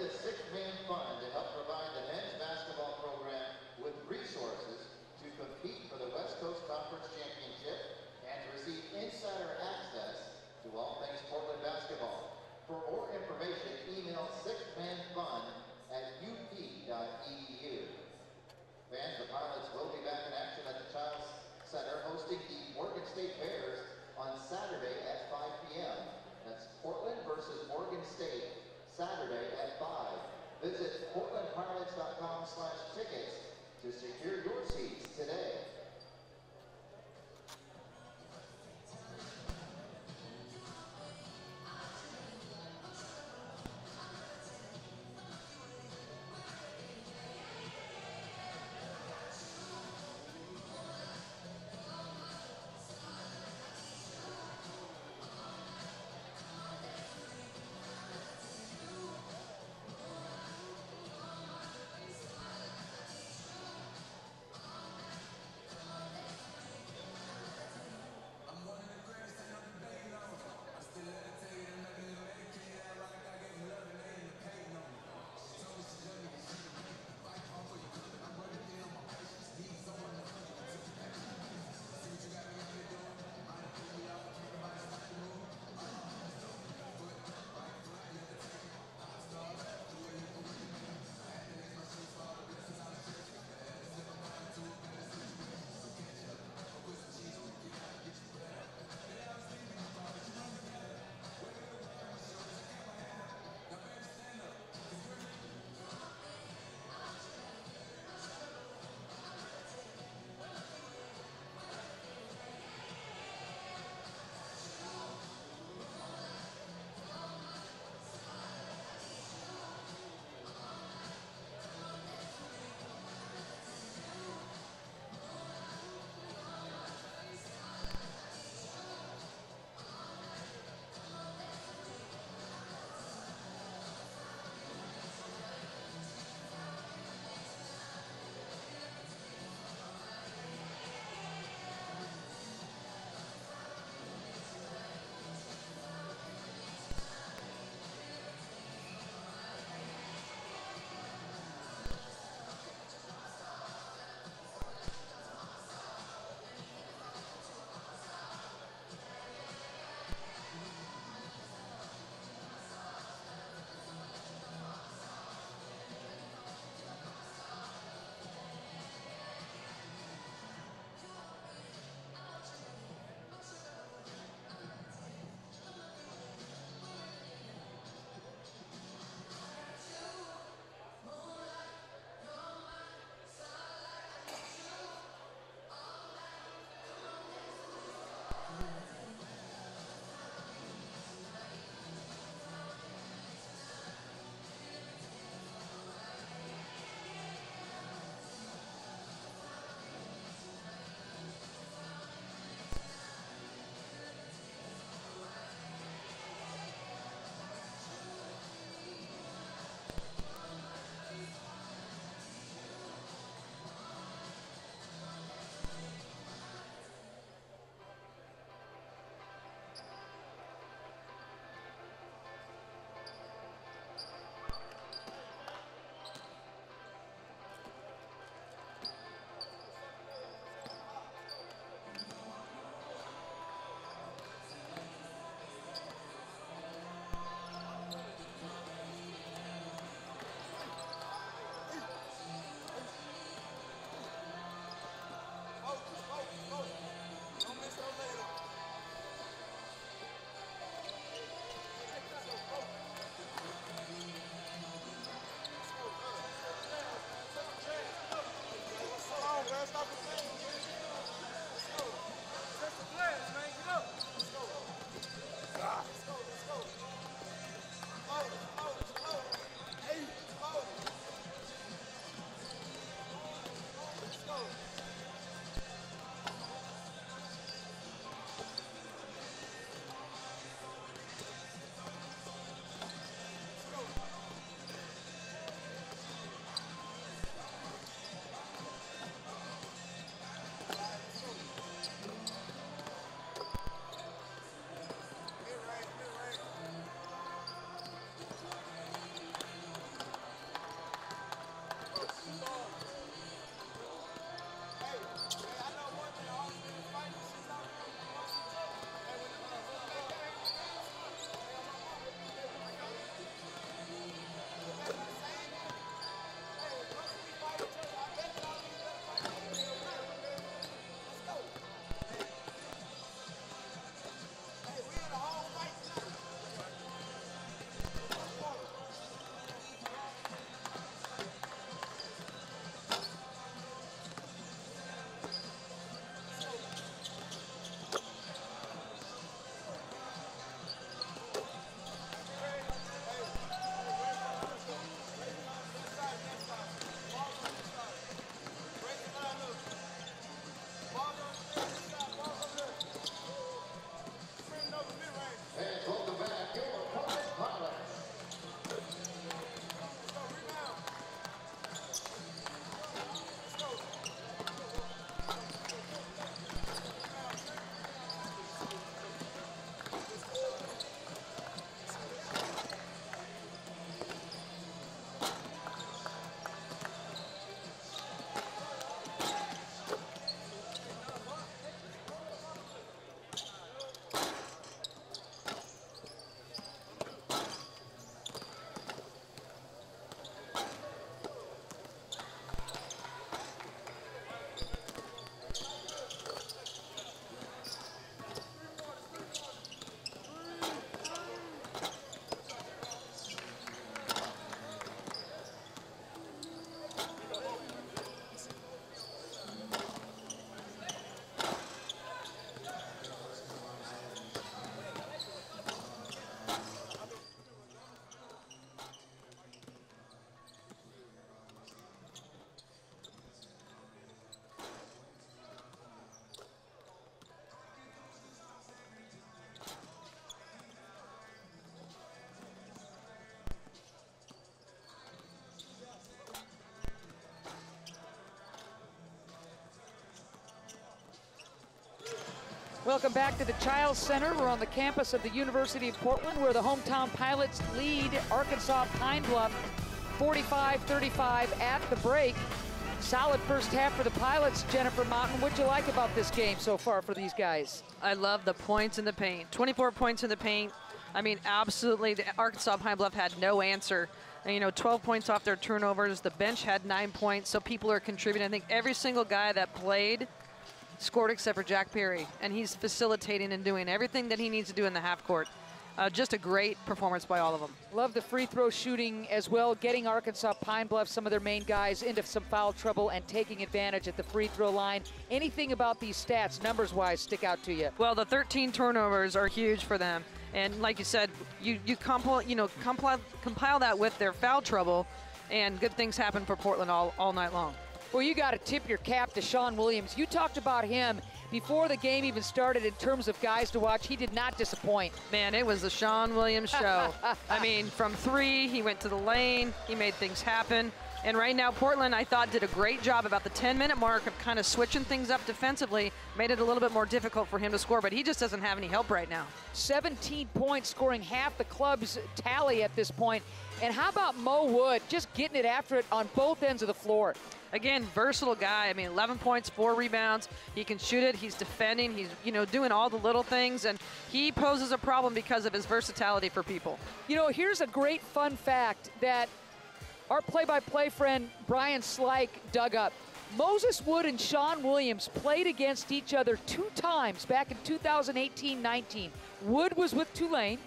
this six-man fund to help provide the men's basketball program with resources to compete for the West Coast Conference Championship and to receive insider access to all things Portland basketball. For more information, email sixmanfund at up.edu. Fans, the Pilots will be back in action at the Chiles Center hosting the Morgan State Bears on Saturday at 5 p.m. That's Portland versus Morgan State Saturday at 5. Visit PortlandPilots.com slash tickets to secure your seats today. Welcome back to the Chiles Center. We're on the campus of the University of Portland where the hometown Pilots lead Arkansas Pine Bluff 45-35 at the break. Solid first half for the Pilots, Jennifer Mountain. What'd you like about this game so far for these guys? I love the points in the paint. 24 points in the paint. I mean, absolutely, the Arkansas Pine Bluff had no answer. And, you know, 12 points off their turnovers. The bench had nine points, so people are contributing. I think every single guy that played scored except for Jack Perry, and he's facilitating and doing everything that he needs to do in the half court. Uh, just a great performance by all of them. Love the free throw shooting as well, getting Arkansas Pine Bluff, some of their main guys, into some foul trouble and taking advantage at the free throw line. Anything about these stats, numbers wise, stick out to you? Well, the 13 turnovers are huge for them. And like you said, you, you compile, you know, compile, compile that with their foul trouble, and good things happen for Portland all, all night long. Well, you got to tip your cap to Sean Williams. You talked about him before the game even started in terms of guys to watch. He did not disappoint. Man, it was the Sean Williams show. I mean, *laughs* from three, he went to the lane, he made things happen. And right now, Portland, I thought, did a great job about the 10 minute mark of kind of switching things up defensively, made it a little bit more difficult for him to score, but he just doesn't have any help right now. 17 points, scoring half the club's tally at this point. And how about Mo Wood just getting it after it on both ends of the floor? Again, versatile guy. I mean, 11 points, four rebounds. He can shoot it. He's defending. He's, you know, doing all the little things. And he poses a problem because of his versatility for people. You know, here's a great fun fact that our play-by-play friend Brian Slike dug up. Moses Wood and Sean Williams played against each other two times back in 2018-19. Wood was with Tulane.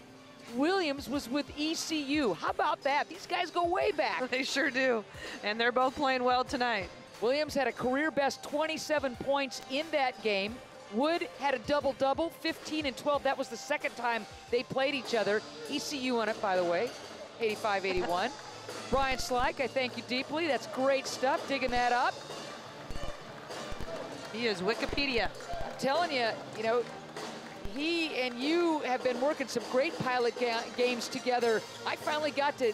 Williams was with ECU. How about that? These guys go way back. *laughs* They sure do. And they're both playing well tonight. Williams had a career best 27 points in that game. Wood had a double double, 15 and 12. That was the second time they played each other. ECU on it, by the way, 85 81. *laughs* Brian Slike, I thank you deeply. That's great stuff, digging that up. He is Wikipedia. I'm telling you, you know, he and you have been working some great pilot ga- games together. I finally got to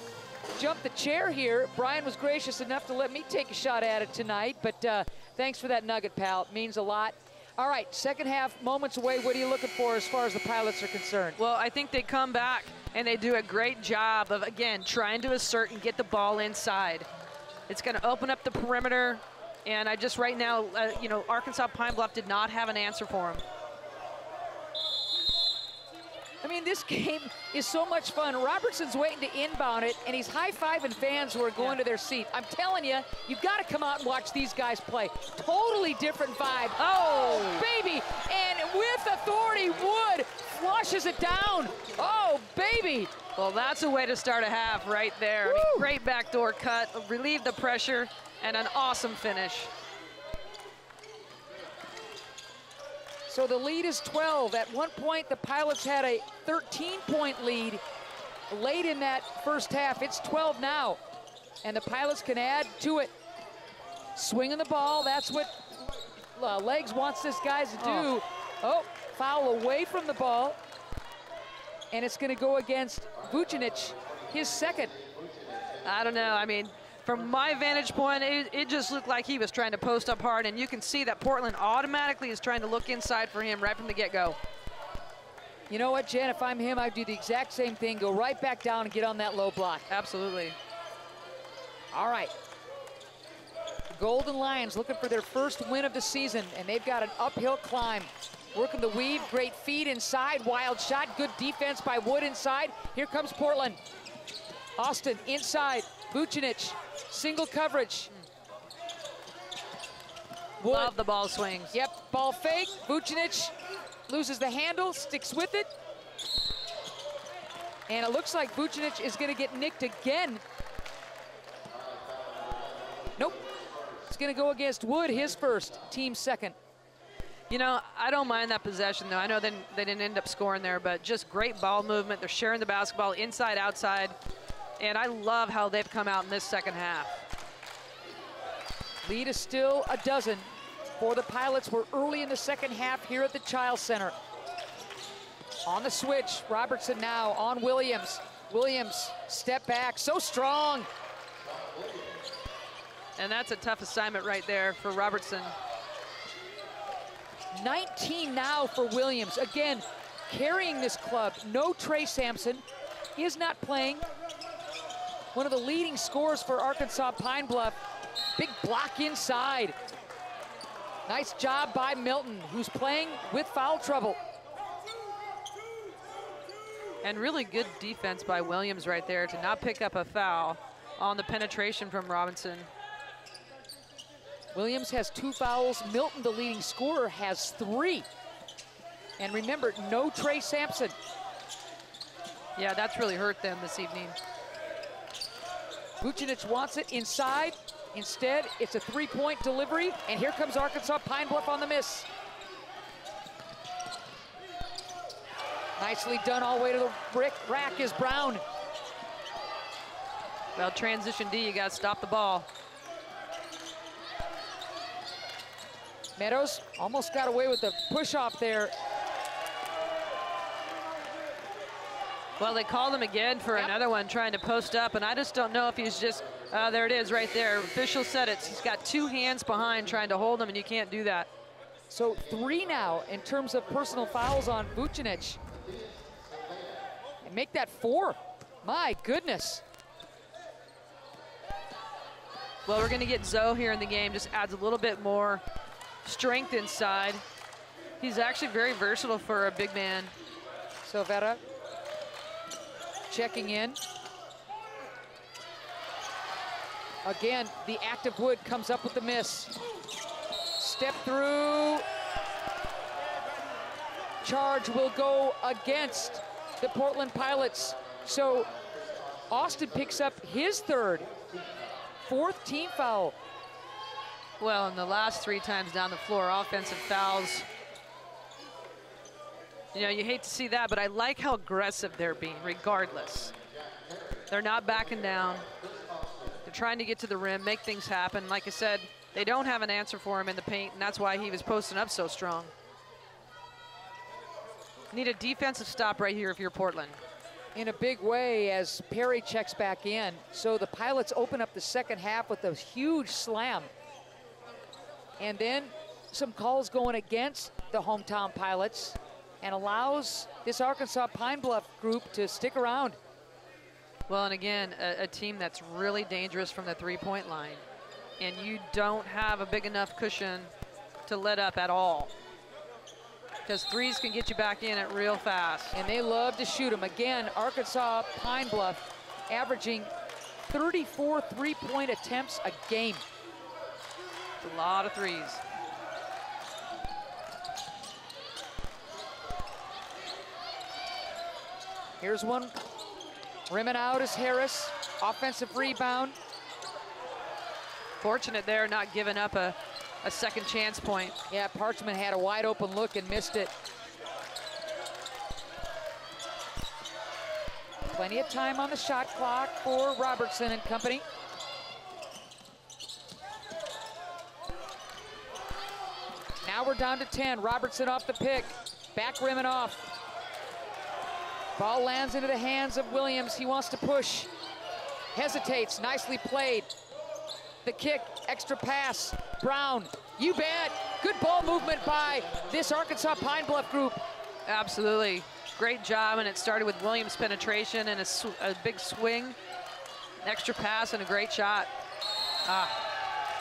jump the chair here. Brian was gracious enough to let me take a shot at it tonight, but uh, thanks for that nugget, pal. It means a lot. All right, second half, moments away. What are you looking for as far as the pilots are concerned? Well, I think they come back and they do a great job of, again, trying to assert and get the ball inside. It's going to open up the perimeter, and I just right now, uh, you know, Arkansas Pine Bluff did not have an answer for him. I mean, this game is so much fun. Robertson's waiting to inbound it, and he's high-fiving fans who are going Yeah. to their seat. I'm telling you, you've got to come out and watch these guys play. Totally different vibe. Oh, baby! And with authority, Wood flushes it down. Oh, baby! Well, that's a way to start a half right there. I mean, Woo! great backdoor cut, relieve the pressure, and an awesome finish. So the lead is 12. At one point, the Pilots had a 13-point lead late in that first half. It's 12 now, and the Pilots can add to it. Swinging the ball, that's what uh, Legs wants this guy to do. Oh, foul away from the ball, and it's going to go against Vucinic, his second. I don't know. I mean, from my vantage point, it, it just looked like he was trying to post up hard, and you can see that Portland automatically is trying to look inside for him right from the get-go. You know what, Jen? If I'm him, I'd do the exact same thing. Go right back down and get on that low block. Absolutely. All right. Golden Lions looking for their first win of the season, and they've got an uphill climb. Working the weave, great feed inside, wild shot, good defense by Wood inside. Here comes Portland. Austin inside, Vucinic, single coverage. Wood, Love the ball swings. yep, ball fake. Vucinic loses the handle, sticks with it. And it looks like Vucinic is going to get nicked again Nope. It's going to go against Wood, his first, team second. You know, I don't mind that possession, though. I know they, they didn't end up scoring there, but just great ball movement. They're sharing the basketball inside, outside. And I love how they've come out in this second half. Lead is still a dozen for the Pilots. We're early in the second half here at the Chiles Center. On the switch, Robertson now on Williams. Williams, step back, so strong. And that's a tough assignment right there for Robertson. 19 now for Williams. Again, carrying this club. No Trey Sampson. He is not playing. One of the leading scorers for Arkansas Pine Bluff. Big block inside. Nice job by Milton, who's playing with foul trouble. And really good defense by Williams right there to not pick up a foul on the penetration from Robinson. Williams has two fouls. Milton, the leading scorer, has three. And remember, no Trey Sampson. Yeah, that's really hurt them this evening. Vucinic wants it inside. Instead, it's a three-point delivery, and here comes Arkansas Pine Bluff on the miss. Nicely done all the way to the brick rack is Brown. Well, transition D, you got to stop the ball. Meadows almost got away with the push-off there. Well, they called him again for Yep. another one, trying to post up, and I just don't know if he's just, uh, there it is right there. Official said it. He's got two hands behind trying to hold him, and you can't do that. So three now in terms of personal fouls on Vucinic. And make that four. My goodness. Well, we're going to get Zoe here in the game. Just adds a little bit more strength inside. He's actually very versatile for a big man. Silvera checking in. Again, the active wood comes up with the miss. Step through. Charge will go against the Portland Pilots. So Austin picks up his third, fourth team foul. Well, in the last three times down the floor, offensive fouls. You know, you hate to see that, but I like how aggressive they're being, regardless. They're not backing down. They're trying to get to the rim, make things happen. Like I said, they don't have an answer for him in the paint, and that's why he was posting up so strong. Need a defensive stop right here if you're Portland. in a big way as Perry checks back in. So the Pilots open up the second half with a huge slam. And then some calls going against the hometown Pilots and allows this Arkansas Pine Bluff group to stick around. Well, and again, a, a team that's really dangerous from the three-point line. And you don't have a big enough cushion to let up at all. Because threes can get you back in it real fast. And they love to shoot them. Again, Arkansas Pine Bluff averaging 34 three-point attempts a game. It's a lot of threes. Here's one. Rimming out is Harris. Offensive rebound. Fortunate there, not giving up a, a second chance point. Yeah, Parchment had a wide open look and missed it. Plenty of time on the shot clock for Robertson and company. Now we're down to 10. Robertson off the pick. Back rimming off. Ball lands into the hands of Williams. He wants to push. Hesitates. Nicely played. The kick, extra pass. Brown, you bet. Good ball movement by this Arkansas Pine Bluff group. Absolutely. Great job, and it started with Williams' penetration and a, a big swing, extra pass, and a great shot. Ah.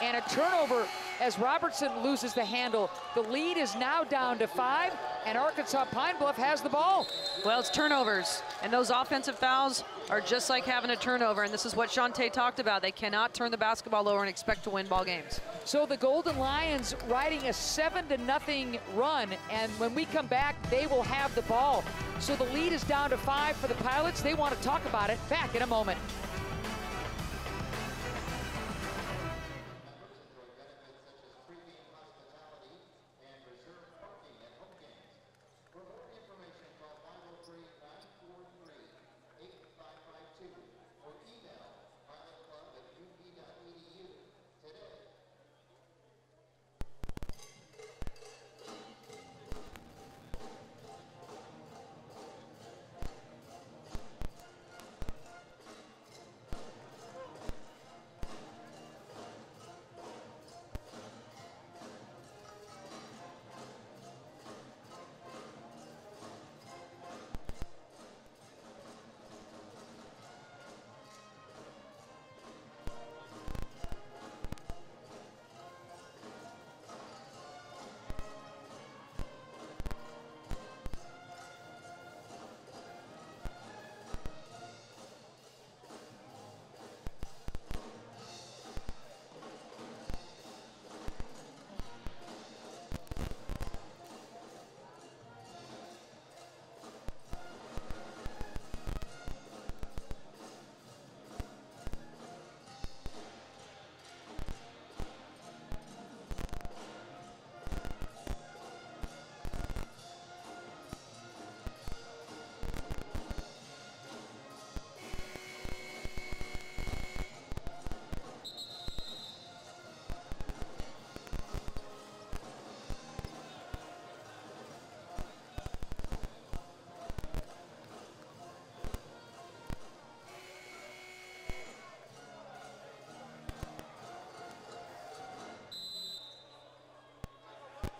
And a turnover as Robertson loses the handle. The lead is now down to five, and Arkansas Pine Bluff has the ball. Well, it's turnovers, and those offensive fouls are just like having a turnover, and this is what Shantay talked about. They cannot turn the basketball over and expect to win ball games. So the Golden Lions riding a seven to nothing run, and when we come back, they will have the ball. So the lead is down to five for the Pilots. They want to talk about it back in a moment.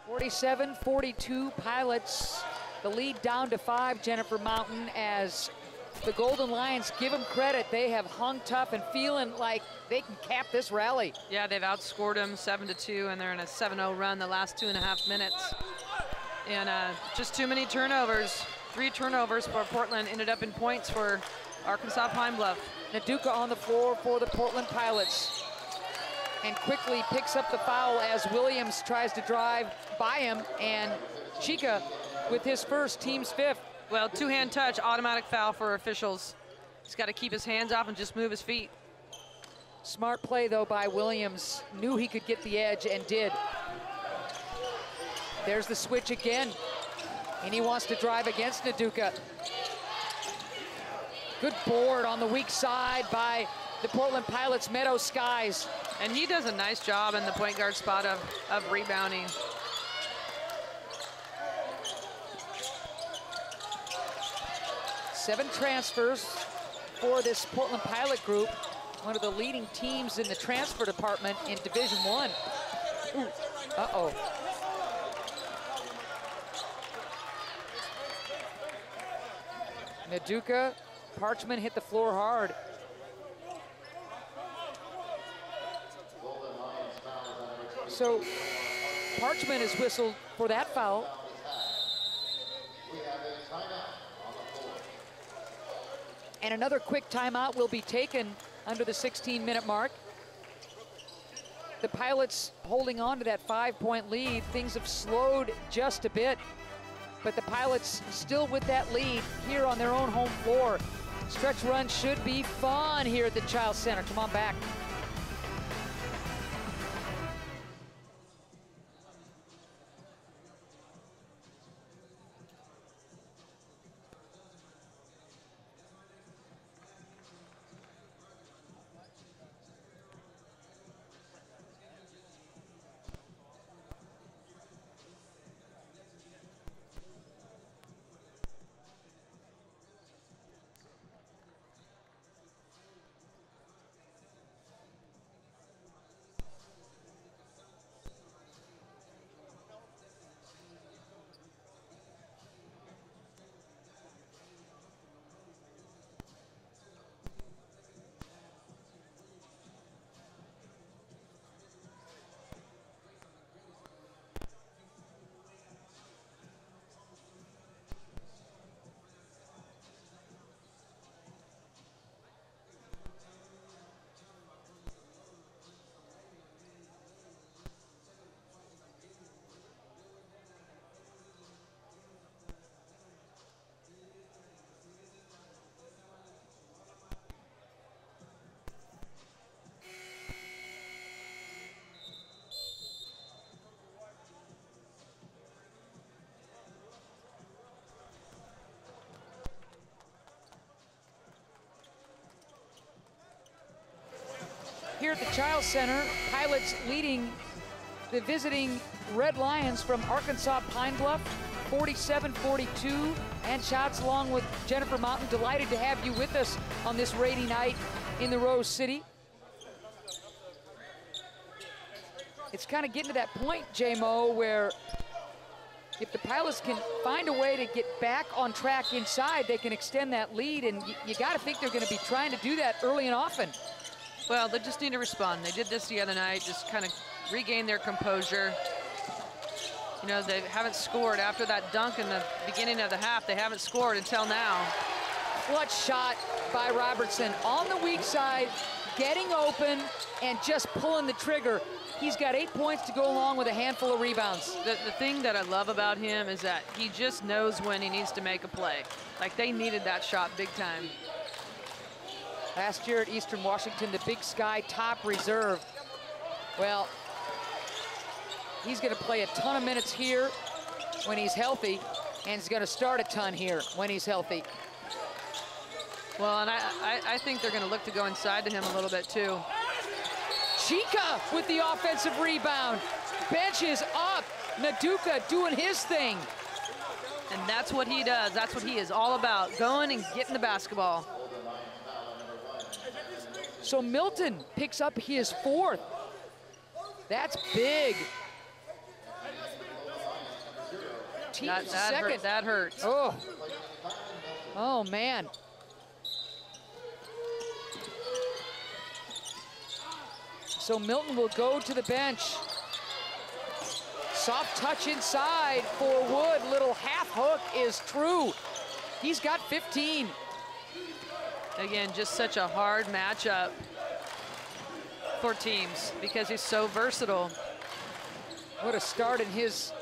47-42 Pilots. The lead down to five, Jennifer Mountain, as the Golden Lions give them credit. They have hung tough and feeling like they can cap this rally. Yeah, they've outscored them 7 to 2, and they're in a 7 0 run the last two and a half minutes. And uh, just too many turnovers. Three turnovers for Portland ended up in points for Arkansas Pine Bluff. Nduka on the floor for the Portland Pilots. And quickly picks up the foul as Williams tries to drive by him. And Chika with his first, team's fifth. Well, two-hand touch, automatic foul for officials. He's got to keep his hands off and just move his feet. Smart play, though, by Williams. Knew he could get the edge and did. There's the switch again. And he wants to drive against Nduka. Good board on the weak side by the Portland Pilots, Meadow Skies. And he does a nice job in the point guard spot of, of rebounding. Seven transfers for this Portland Pilot group, one of the leading teams in the transfer department in Division One. Uh-oh. Nduka, Parchman hit the floor hard. So Parchman is whistled for that foul. And another quick timeout will be taken under the 16-minute mark. The Pilots holding on to that five-point lead. Things have slowed just a bit, but the Pilots still with that lead here on their own home floor. Stretch run should be fun here at the Chiles Center. Come on back. Here at the Chiles Center. Pilots leading the visiting Red Lions from Arkansas Pine Bluff, 47-42. And shots along with Jennifer Mountain. Delighted to have you with us on this rainy night in the Rose City. It's kind of getting to that point, J-Mo, where if the Pilots can find a way to get back on track inside, they can extend that lead, and you, you got to think they're going to be trying to do that early and often. Well, they just need to respond. They did this the other night, just kind of regain their composure. You know, they haven't scored after that dunk in the beginning of the half. They haven't scored until now. What shot by Robertson on the weak side, getting open and just pulling the trigger. He's got eight points to go along with a handful of rebounds. The, the thing that I love about him is that he just knows when he needs to make a play. Like they needed that shot big time. Last year at Eastern Washington, the Big Sky top reserve. Well, he's going to play a ton of minutes here when he's healthy, and he's going to start a ton here when he's healthy. Well, and I, I, I think they're going to look to go inside to him a little bit too. Chika with the offensive rebound. Bench is up. Nduka doing his thing. And that's what he does. That's what he is all about, going and getting the basketball. So Milton picks up his fourth. That's big. 14 That, that, second. hurt, that hurts. Oh. Oh, man. So Milton will go to the bench. Soft touch inside for Wood. Little half hook is true. He's got 15. Again, just such a hard matchup for teams because he's so versatile. What a start in his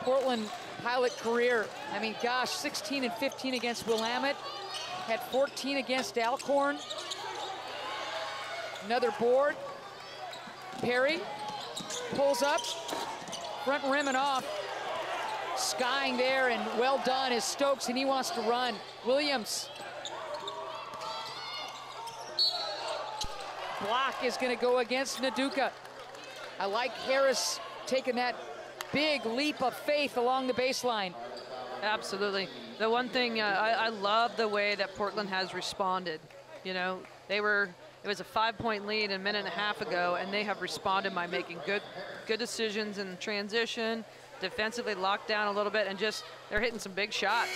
Portland Pilot career. I mean, gosh, 16 and 15 against Willamette. Had 14 against Alcorn. Another board. Perry pulls up, front rim and off. Skying there, and well done is Stokes, and he wants to run. Williams. Block is going to go against Nduka. I like Harris taking that big leap of faith along the baseline. Absolutely. The one thing uh, I, I love the way that Portland has responded. You know, they were it was a five-point lead a minute and a half ago, and they have responded by making good good decisions in transition, defensively locked down a little bit, and just they're hitting some big shots.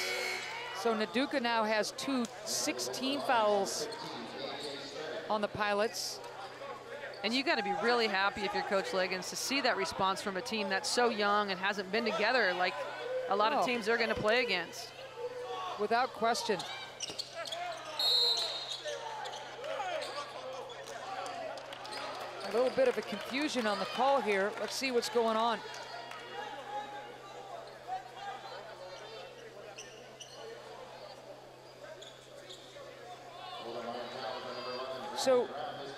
So Nduka now has two 16 fouls on the Pilots. And you got to be really happy if you're Coach Legans to see that response from a team that's so young and hasn't been together like a lot Oh. of teams they're going to play against. Without question. A little bit of a confusion on the call here. Let's see what's going on. So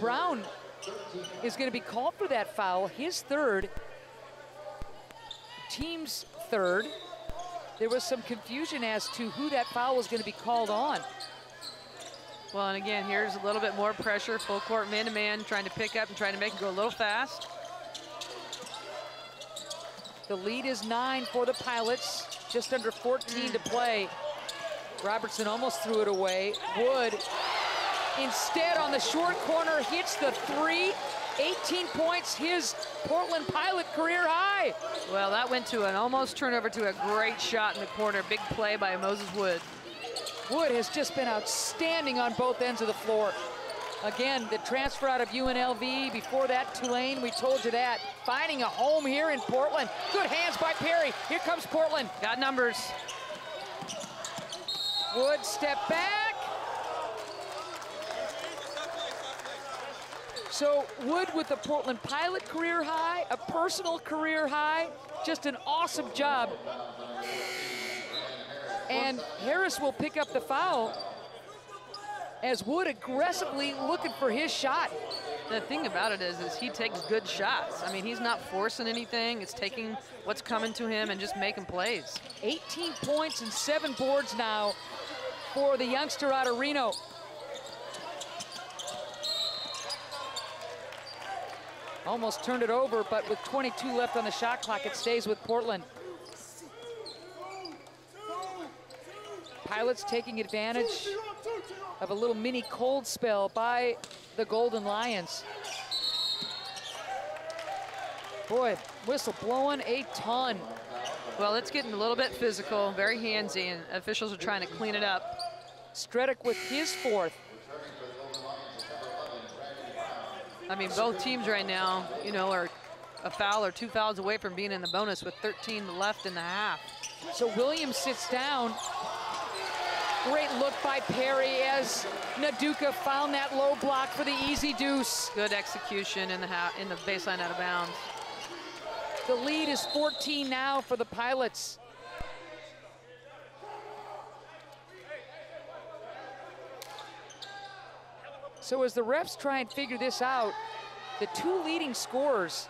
Brown is going to be called for that foul, his third, team's third. There was some confusion as to who that foul was going to be called on. Well, and again, here's a little bit more pressure, full court man to man, trying to pick up and trying to make it go a little fast. The lead is nine for the Pilots, just under 14 to mm. play. Robertson almost threw it away. Wood instead on the short corner hits the three. 18 points, his Portland Pilot career high. Well, that went to an almost turnover to a great shot in the corner. Big play by Moses Wood. Wood has just been outstanding on both ends of the floor. Again, the transfer out of UNLV, before that Tulane, we told you that. Finding a home here in Portland. Good hands by Perry. Here comes Portland. Got numbers. Wood step back. So Wood with the Portland Pilot career high, a personal career high, just an awesome job. And Harris will pick up the foul as Wood aggressively looking for his shot. The thing about it is, is he takes good shots. I mean, he's not forcing anything. It's taking what's coming to him and just making plays. 18 points and seven boards now for the youngster out of Reno. Almost turned it over, but with 22 left on the shot clock, it stays with Portland. Pilots taking advantage of a little mini cold spell by the Golden Lions. Boy, whistle blowing a ton. Well, it's getting a little bit physical, very handsy, and officials are trying to clean it up. Stredick with his fourth. I mean, both teams right now, you know, are a foul or two fouls away from being in the bonus with 13 left in the half. So Williams sits down. Great look by Perry as Nduka found that low block for the easy deuce. Good execution in the in the baseline out of bounds. The lead is 14 now for the Pilots. So as the refs try and figure this out, the two leading scorers,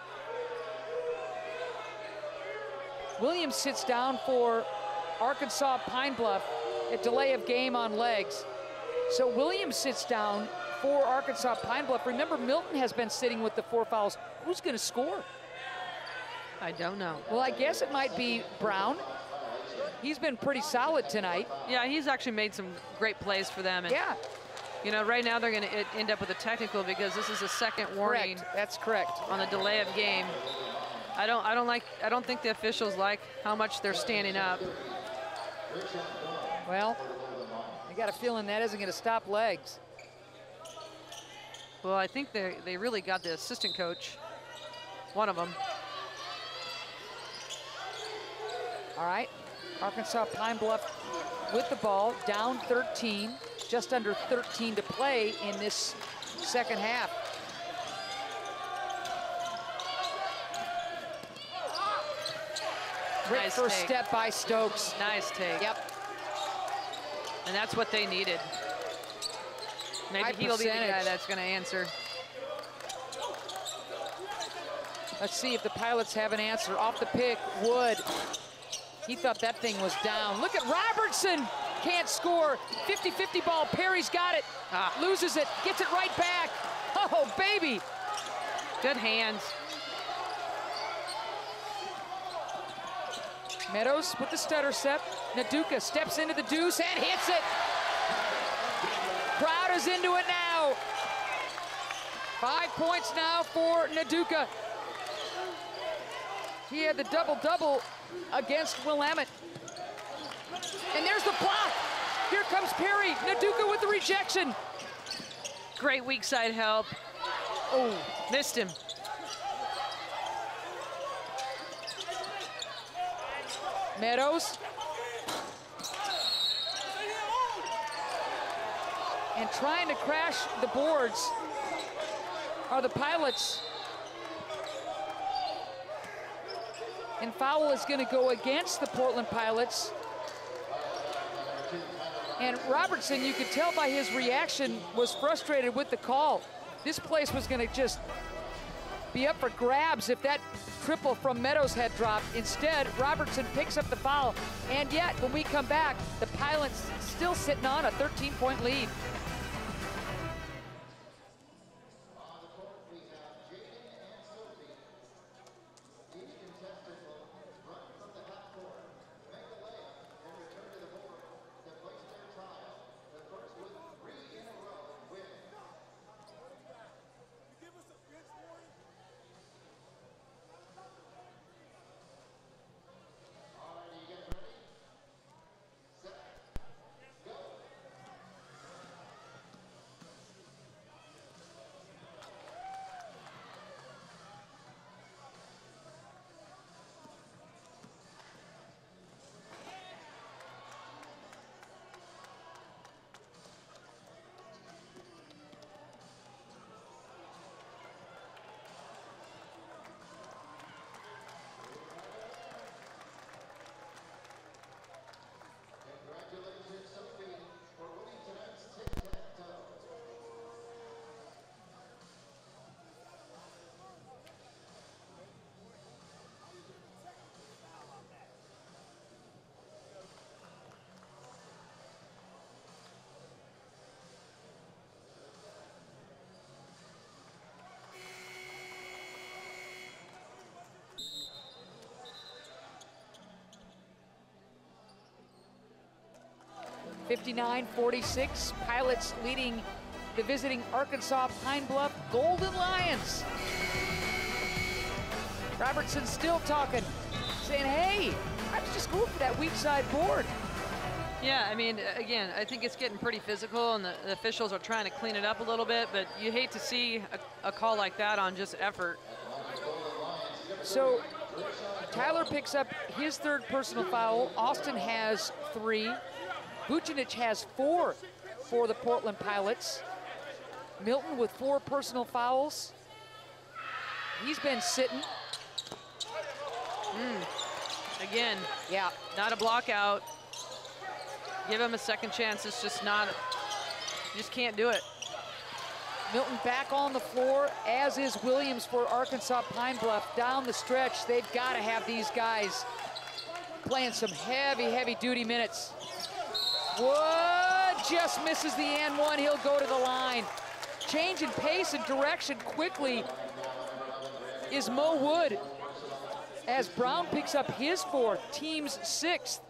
Williams sits down for Arkansas Pine Bluff, a delay of game on legs. So Williams sits down for Arkansas Pine Bluff. Remember, Milton has been sitting with the four fouls. Who's going to score? I don't know. Well, I guess it might be Brown. He's been pretty solid tonight. Yeah, he's actually made some great plays for them. And, Yeah, you know, right now they're going to end up with a technical because this is a second warning correct. That's correct. on the delay of game. I don't I don't like I don't think the officials like how much they're standing up. Well, I got a feeling that isn't going to stop legs. Well, I think they they really got the assistant coach, one of them. All right, Arkansas Pine Bluff with the ball, down 13, just under 13 to play in this second half. Great Nice first take. step by Stokes. Nice take. Yep, And that's what they needed. Maybe High he'll be the guy that's going to answer. let's see if the Pilots have an answer. Off the pick, Wood. He thought that thing was down. Look at Robertson. Can't score. 50-50 ball. Perry's got it. Ah. Loses it. Gets it right back. Oh, baby. Good hands. Meadows with the stutter step. Nduka steps into the deuce and hits it. Crowd is into it now. Five points now for Nduka. He had the double-double against Willamette. And there's the block. Here comes Perry. Nduka with the rejection. Great weak side help. Oh, missed him. Meadows. And trying to crash the boards are the Pilots. And foul is going to go against the Portland Pilots. And Robertson, you could tell by his reaction, was frustrated with the call. This place was going to just be up for grabs if that triple from Meadows had dropped. Instead, Robertson picks up the foul. And yet, when we come back, the Pilots still sitting on a 13-point lead. 59-46, Pilots leading the visiting Arkansas Pine Bluff Golden Lions. Robertson still talking, saying, hey, I was just going for that weak side board. Yeah, I mean, again, I think it's getting pretty physical, and the, the, officials are trying to clean it up a little bit, but you hate to see a, a call like that on just effort. So Tyler picks up his third personal foul. Austin has three. Vucinic has four for the Portland Pilots. Milton with four personal fouls. He's been sitting. Hmm. Again, Yeah, not a block out. Give him a second chance. It's just not. Just can't do it. Milton back on the floor, as is Williams for Arkansas Pine Bluff. Down the stretch, they've got to have these guys playing some heavy, heavy duty minutes. Wood just misses the and one. He'll go to the line. Change in pace and direction quickly is Mo Wood as Brown picks up his fourth, team's sixth.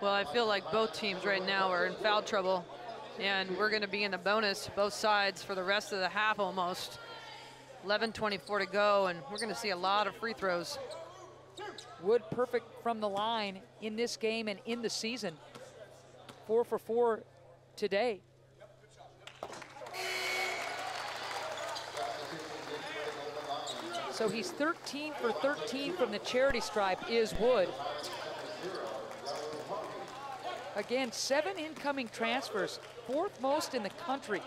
Well, I feel like both teams right now are in foul trouble, and we're going to be in the bonus, both sides, for the rest of the half almost. 11:24 to go, and we're going to see a lot of free throws. Wood perfect from the line in this game and in the season. Four for four today. So he's 13 for 13 from the charity stripe is Wood. Again, seven incoming transfers, fourth most in the country.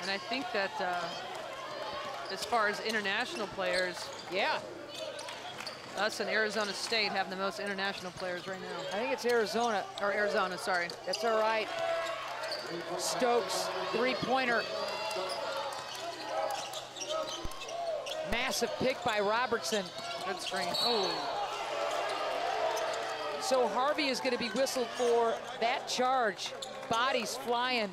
And I think that uh, as far as international players, Yeah, us and Arizona State have the most international players right now. I think it's Arizona. Or Arizona, sorry. That's all right. Stokes, three-pointer. Massive pick by Robertson. Good screen. Oh, So Harvey is going to be whistled for that charge. Bodies flying.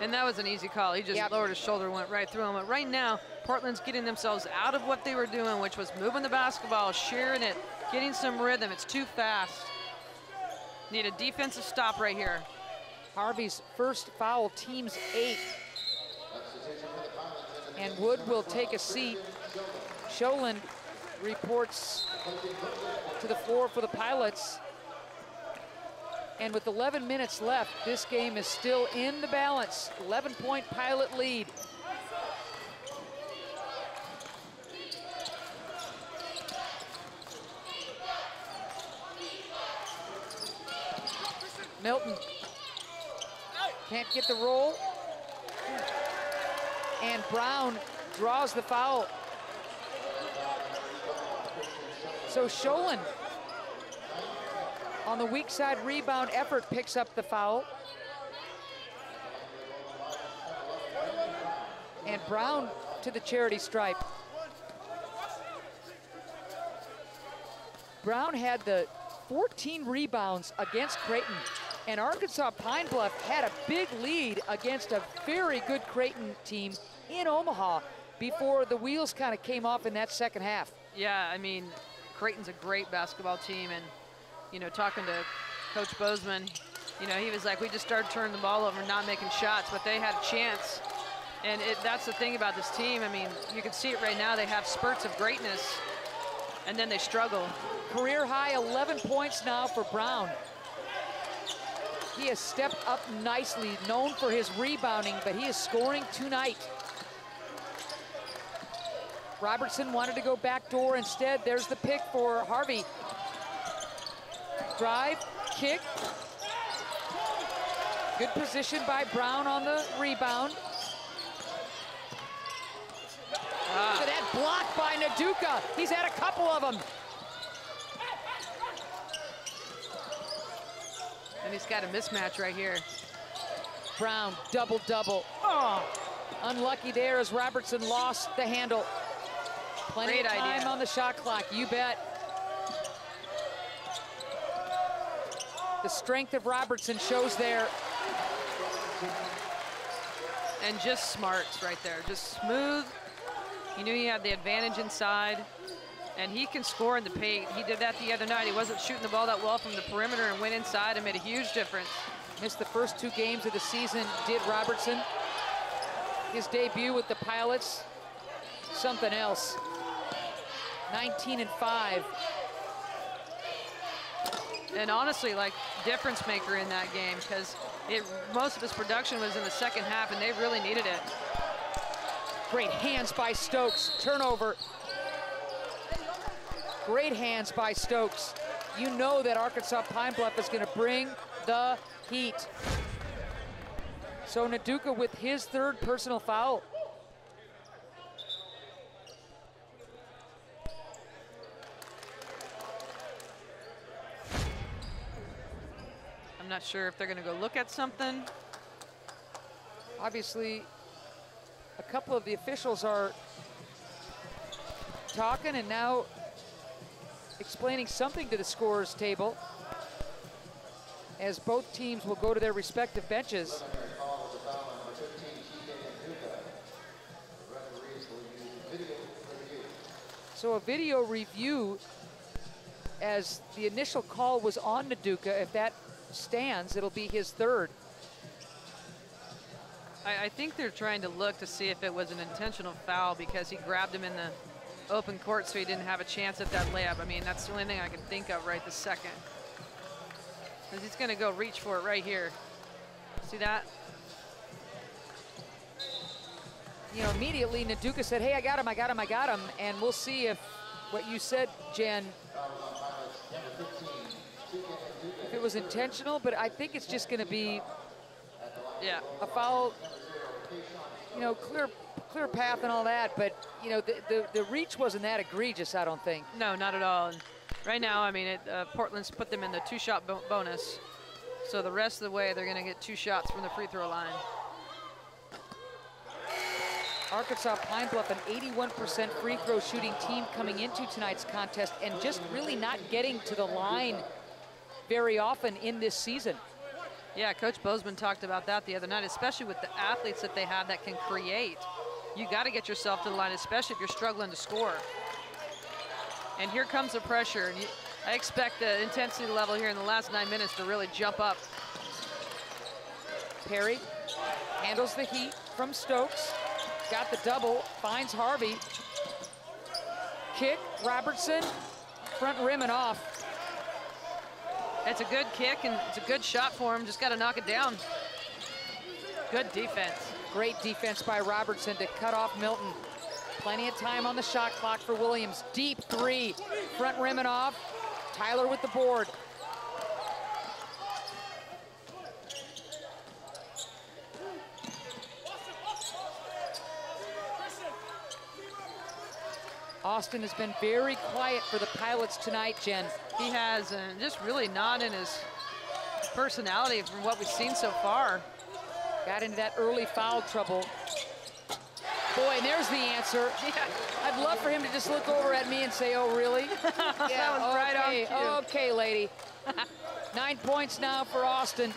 And that was an easy call. He just Yep. lowered his shoulder, went right through him. But right now, Portland's getting themselves out of what they were doing, which was moving the basketball, sharing it, getting some rhythm. It's too fast. Need a defensive stop right here. Harvey's first foul, team's eight. And Wood will take a seat. Sjolund reports to the floor for the Pilots. And with 11 minutes left, this game is still in the balance. 11 point Pilot lead. Milton can't get the roll. And Brown draws the foul. So Sjolund on the weak side rebound effort picks up the foul. And Brown to the charity stripe. Brown had the 14 rebounds against Creighton. And Arkansas Pine Bluff had a big lead against a very good Creighton team in Omaha before the wheels kind of came off in that second half. Yeah, I mean, Creighton's a great basketball team, and you know, talking to Coach Bozeman, you know, he was like, we just started turning the ball over and not making shots, but they had a chance. And it, that's the thing about this team. I mean, you can see it right now. They have spurts of greatness, and then they struggle. Career high 11 points now for Brown. He has stepped up nicely, known for his rebounding, but he is scoring tonight. Robertson wanted to go back door instead. There's the pick for Harvey. Drive, kick. Good position by Brown on the rebound. Ah. Look at that block by Nduka. He's had a couple of them. And he's got a mismatch right here. Brown, double double. Oh, unlucky there as Robertson lost the handle. Plenty Great of time idea. on the shot clock, you bet. The strength of Robertson shows there. And just smarts right there, just smooth. He knew he had the advantage inside, and he can score in the paint. He did that the other night. He wasn't shooting the ball that well from the perimeter and went inside and made a huge difference. Missed the first two games of the season, did Robertson. His debut with the Pilots, something else. 19 and 5. And honestly, like difference maker in that game because most of his production was in the second half, and they really needed it. Great hands by Stokes. Turnover. Great hands by Stokes. You know that Arkansas Pine Bluff is going to bring the heat. So Nduka with his third personal foul. Not sure if they're going to go look at something. Obviously, a couple of the officials are talking and now explaining something to the scorers table as both teams will go to their respective benches. Call the foul on number 15, Chika Nduka. The referees will use video review. So a video review as the initial call was on Nduka. If that stands, it'll be his third. I, I think they're trying to look to see if it was an intentional foul because he grabbed him in the open court so he didn't have a chance at that layup. I mean, that's the only thing I can think of right this second. Because he's going to go reach for it right here. See that? You know, immediately Nduka said, hey, I got him, I got him, I got him. And we'll see if what you said, Jen, it was intentional, but I think it's just going to be Yeah. a foul, you know, clear clear path and all that, but, you know, the, the, the reach wasn't that egregious, I don't think. No, not at all. And right now, I mean, it, uh, Portland's put them in the two-shot bo bonus. So the rest of the way, they're going to get two shots from the free throw line. Arkansas Pine Bluff, an 81% free throw shooting team coming into tonight's contest and just really not getting to the line very often in this season. Yeah, Coach Bozeman talked about that the other night, especially with the athletes that they have that can create. You got to get yourself to the line, especially if you're struggling to score. And here comes the pressure. And you, I expect the intensity level here in the last nine minutes to really jump up. Perry handles the heat from Stokes. Got the double, finds Harvey. Kick, Robertson, front rim and off. It's a good kick and it's a good shot for him. Just got to knock it down. Good defense. Great defense by Robertson to cut off Milton. Plenty of time on the shot clock for Williams. Deep three, front rim and off. Tyler with the board. Austin has been very quiet for the Pilots tonight, Jen. He has, and just really not in his personality from what we've seen so far. Got into that early foul trouble. Boy, and there's the answer. *laughs* I'd love for him to just look over at me and say, oh, really? yeah, *laughs* That was right on okay, cue. okay, lady. *laughs* Nine points now for Austin.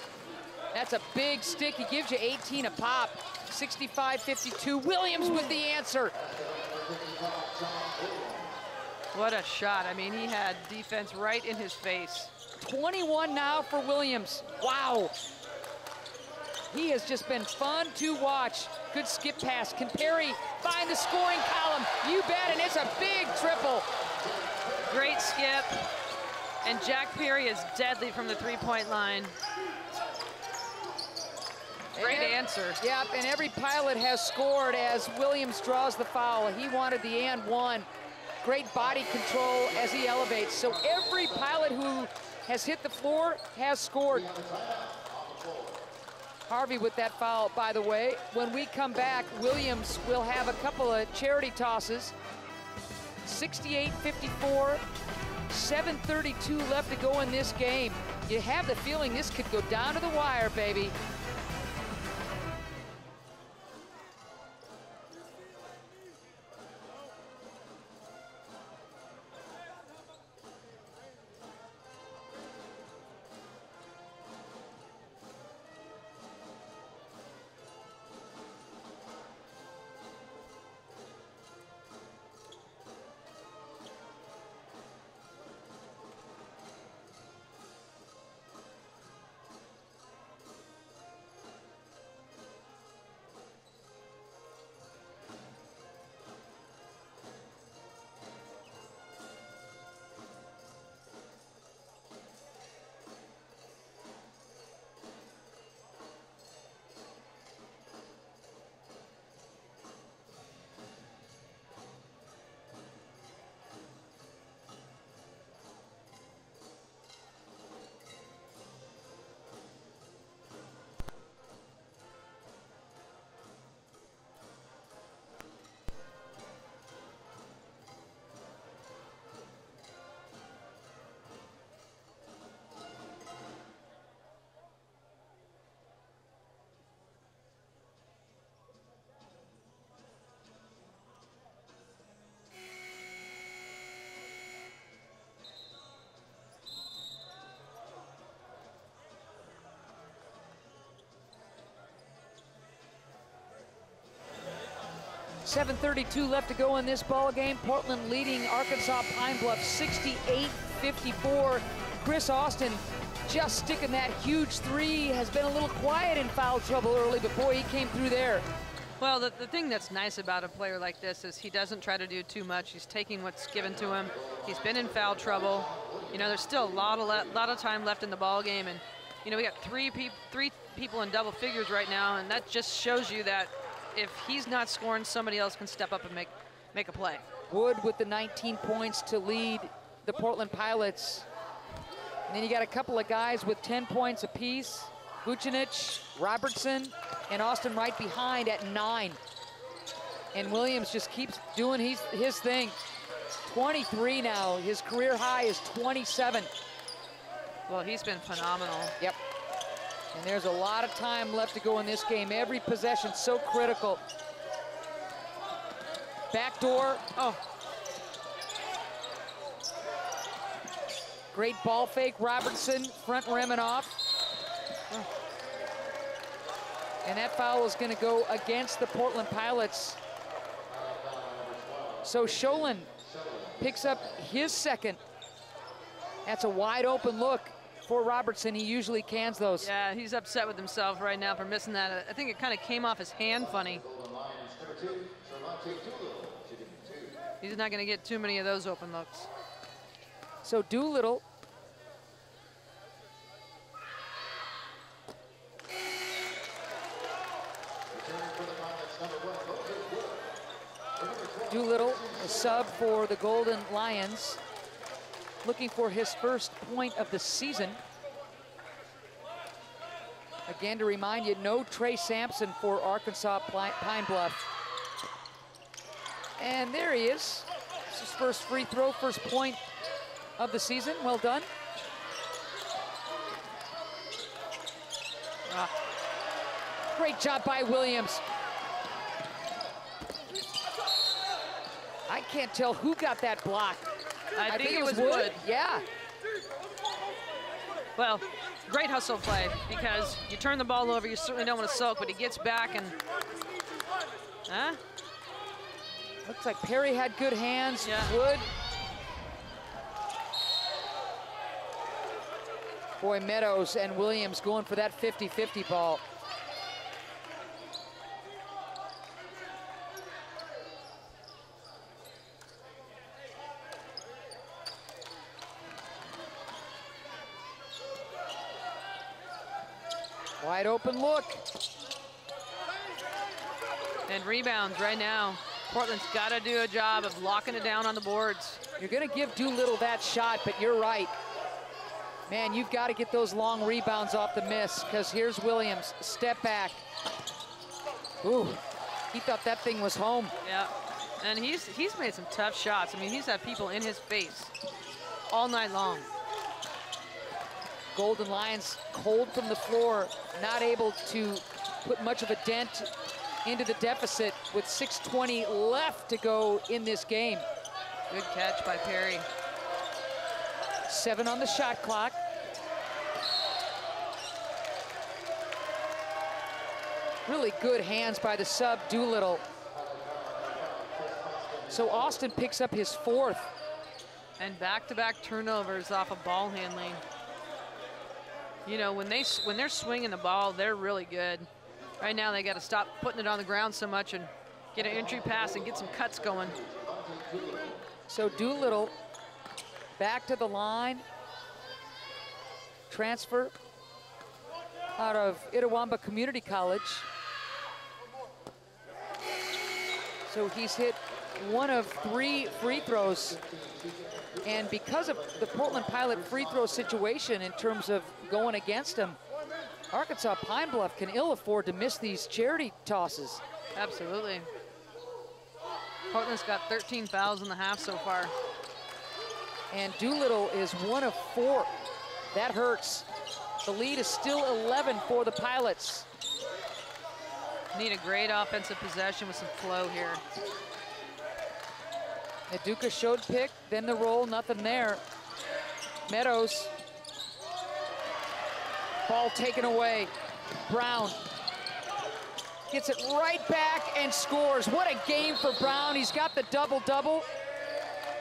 That's a big stick. He gives you 18 a pop. 65-52. Williams with the answer. What a shot. I mean, he had defense right in his face. 21 now for Williams. Wow. He has just been fun to watch. Good skip pass. Can Perry find the scoring column? You bet, and it's a big triple. Great skip. And Jack Perry is deadly from the three-point line. Great And answer. Yep, and every pilot has scored as Williams draws the foul. He wanted the and one. Great body control as he elevates. So every pilot who has hit the floor has scored. Harvey with that foul, by the way. When we come back, Williams will have a couple of charity tosses. 68-54, 7.32 left to go in this game. You have the feeling this could go down to the wire, baby. Seven thirty-two left to go in this ball game. Portland leading Arkansas Pine Bluff 68 54. Chris Austin just sticking that huge three, has been a little quiet in foul trouble early, but boy, he came through there. Well, the, the thing that's nice about a player like this is he doesn't try to do too much. He's taking what's given to him. He's been in foul trouble. You know, there's still a lot of lot of time left in the ball game, and you know we got three peop- three people in double figures right now, and that just shows you that if he's not scoring, somebody else can step up and make make a play. Wood with the 19 points to lead the Portland Pilots. And then you got a couple of guys with 10 points apiece. Vucinic, Robertson, and Austin right behind at nine. And Williams just keeps doing his, his thing. 23 now. His career high is 27. Well, he's been phenomenal. Yep. And there's a lot of time left to go in this game. Every possession so critical. Back door. Oh, Great ball fake. Robertson front rim and off. And that foul is going to go against the Portland Pilots. So Sjolund picks up his second. That's a wide open look for Robertson. He usually cans those. yeah, he's upset with himself right now for missing that. I think it kind of came off his hand funny. Golden Lions, number two, Tremonte Doolittle, shooting two. He's not going to get too many of those open looks. So Doolittle Returning for the Pilots, number one, Moses Wood. For number 12, Doolittle, a sub for the Golden Lions, looking for his first point of the season. Again, to remind you, no Trey Sampson for Arkansas Pine Bluff. And there he is. It's his first free throw, first point of the season. Well done. Ah, Great job by Williams. I can't tell who got that block. I, think, it was Wood. Yeah. Well, great hustle play because you turn the ball over, you certainly don't want to soak, but he gets back and. Huh? Looks like Perry had good hands. Yeah. Wood. Boy, Meadows and Williams going for that 50-50 ball. Wide open look. And rebounds right now. Portland's got to do a job of locking it down on the boards. You're going to give Doolittle that shot, but you're right. Man, you've got to get those long rebounds off the miss because here's Williams. Step back. Ooh, he thought that thing was home. Yeah. And he's he's made some tough shots. I mean, he's had people in his face all night long. Golden Lions cold from the floor, not able to put much of a dent into the deficit with 6.20 left to go in this game. Good catch by Perry. Seven on the shot clock. Really good hands by the sub, Doolittle. So Austin picks up his fourth. And back-to-back turnovers off of ball handling. You know, when they when they're swinging the ball, they're really good. Right now, they got to stop putting it on the ground so much and get an entry pass and get some cuts going. So Doolittle back to the line. Transfer out of Itawamba Community College. So he's hit one of three free throws. And because of the Portland Pilot free throw situation in terms of going against them, Arkansas Pine Bluff can ill afford to miss these charity tosses. Absolutely. Portland's got 13 fouls in the half so far. and Doolittle is one of four. That hurts. The lead is still 11 for the Pilots. Need a great offensive possession with some flow here. Nduka showed pick, then the roll, nothing there. Meadows. Ball taken away. Brown gets it right back and scores. What a game for Brown. He's got the double-double,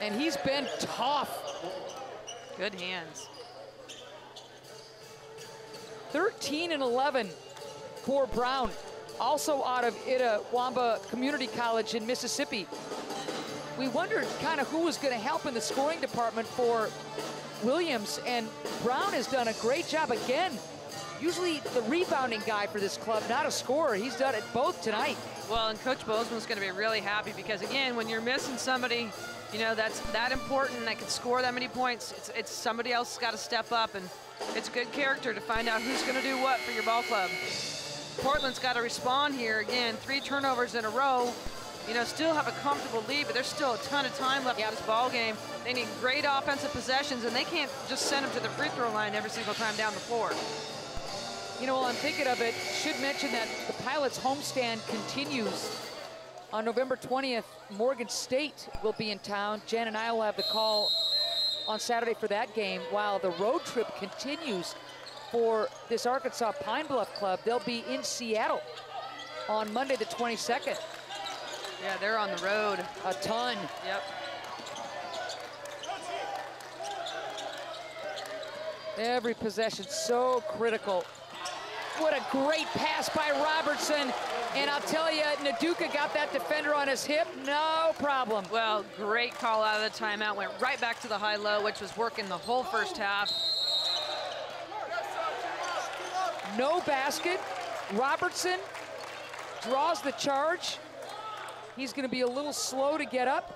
and he's been tough. Good hands. 13 and 11 for Brown, also out of Itawamba Community College in Mississippi. We wondered kind of who was going to help in the scoring department for Williams, and Brown has done a great job again. Usually the rebounding guy for this club, not a scorer. He's done it both tonight. Well, and Coach Bozeman's going to be really happy because, again, when you're missing somebody, you know, that's that important that can score that many points, it's, it's somebody else got to step up, and it's good character to find out who's going to do what for your ball club. Portland's got to respond here. Again, three turnovers in a row. You know, still have a comfortable lead, but there's still a ton of time left Yep. in this ball game. They need great offensive possessions, and they can't just send them to the free throw line every single time down the floor. You know, while I'm thinking of it, should mention that the Pilots homestand continues. On November 20th, Morgan State will be in town. Jan and I will have the call on Saturday for that game, while the road trip continues for this Arkansas Pine Bluff club. They'll be in Seattle on Monday the 22nd. Yeah, they're on the road. A ton. Yep. Every possession so critical. What a great pass by Robertson. And I'll tell you, Nduka got that defender on his hip, no problem. Well, great call out of the timeout. Went right back to the high-low, which was working the whole first half. No basket. Robertson draws the charge. He's going to be a little slow to get up.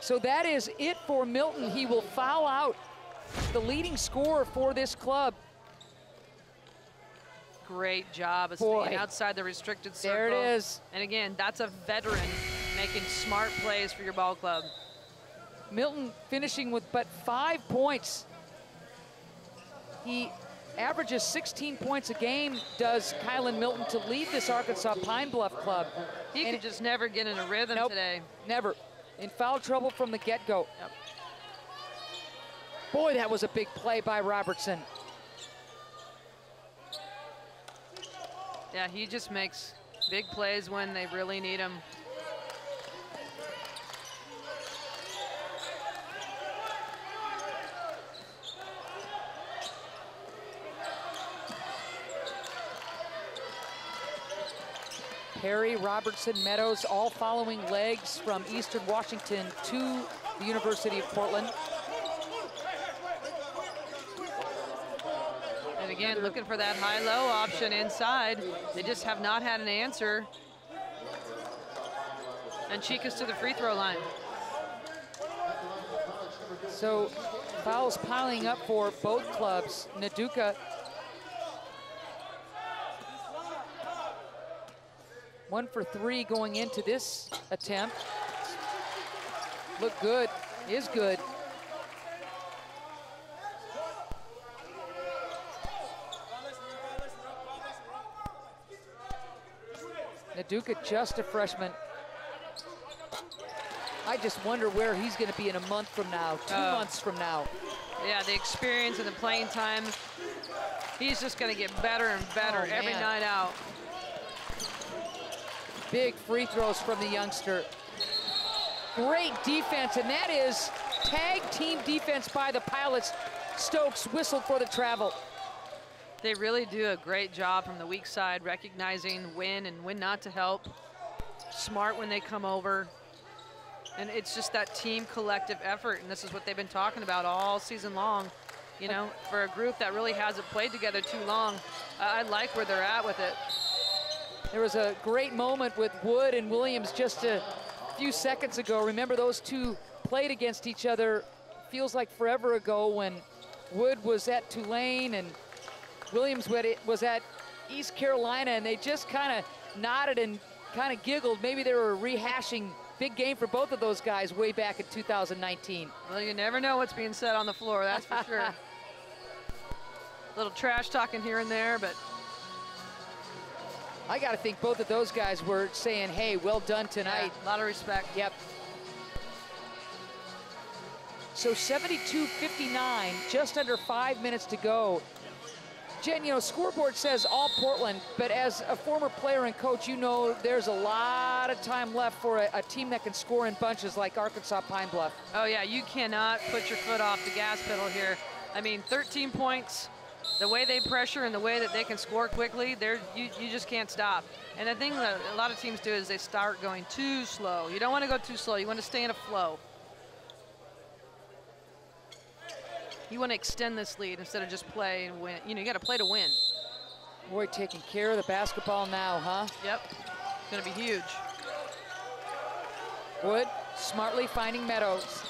So that is it for Milton. He will foul out the leading scorer for this club. Great job of staying outside the restricted circle. There it is. And again, that's a veteran making smart plays for your ball club. Milton finishing with but five points. He averages 16 points a game, does Kylan Milton to lead this Arkansas Pine Bluff club. He And could just never get in a rhythm Nope. today. Never. In foul trouble from the get-go. Yep. Boy, that was a big play by Robertson. Yeah, he just makes big plays when they really need him. Perry, Robertson, Meadows, all following Legans from Eastern Washington to the University of Portland. And again, looking for that high-low option inside. They just have not had an answer. And Chika's to the free throw line. So fouls piling up for both clubs. Nduka one for three going into this attempt. Look good, is good. Nduka just a freshman. I just wonder where he's going to be in a month from now, two Oh. months from now. Yeah, the experience and the playing time. He's just going to get better and better Oh, every night out. Big free throws from the youngster. Great defense, and that is tag team defense by the Pilots. Stokes whistled for the travel. They really do a great job from the weak side, recognizing when and when not to help. Smart when they come over. And it's just that team collective effort, and this is what they've been talking about all season long. You know, for a group that really hasn't played together too long, I like where they're at with it. There was a great moment with Wood and Williams just a few seconds ago. Remember those two played against each other feels like forever ago when Wood was at Tulane and Williams was at East Carolina and they just kind of nodded and kind of giggled. Maybe they were rehashing big game for both of those guys way back in 2019. Well, you never know what's being said on the floor, that's for sure. A *laughs* little trash talking here and there, but I got to think both of those guys were saying, hey, well done yeah, tonight. a lot of respect. Yep. So 72-59, just under five minutes to go. Jen, you know, scoreboard says all Portland, but as a former player and coach, you know there's a lot of time left for a, a team that can score in bunches like Arkansas Pine Bluff. Oh yeah, you cannot put your foot off the gas pedal here. I mean, 13 points, the way they pressure and the way that they can score quickly, there you, you just can't stop. And the thing that a lot of teams do is they start going too slow. You don't want to go too slow. You want to stay in a flow. You want to extend this lead instead of just play and win. You know, you got to play to win. Boy, taking care of the basketball now, huh? Yep. It's going to be huge. Wood smartly finding Meadows.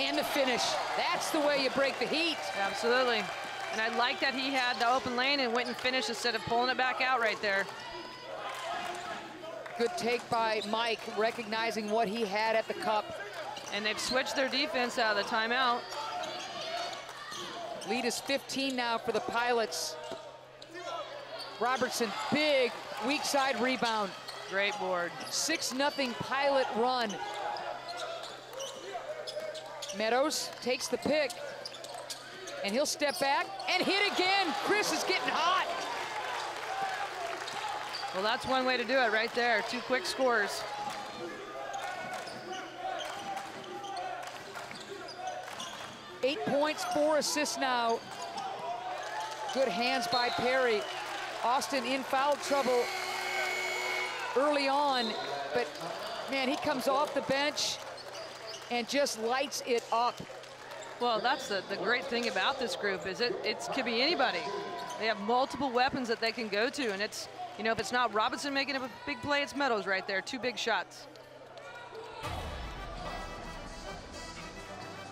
And the finish. That's the way you break the heat. Absolutely. And I like that he had the open lane and went and finished instead of pulling it back out right there. Good take by Mike, recognizing what he had at the cup. And they've switched their defense out of the timeout. Lead is 15 now for the Pilots. Robertson, big weak side rebound. Great board. 6 nothing Pilot run. Meadows takes the pick. And he'll step back and hit again. Chris is getting hot. Well, that's one way to do it right there. Two quick scores. Eight points, four assists now. Good hands by Perry. Austin in foul trouble early on, but man, he comes off the bench and just lights it up. Well, that's the, the great thing about this group is it it could be anybody. They have multiple weapons that they can go to, and it's you know if it's not Robinson making a big play, it's Meadows right there. Two big shots.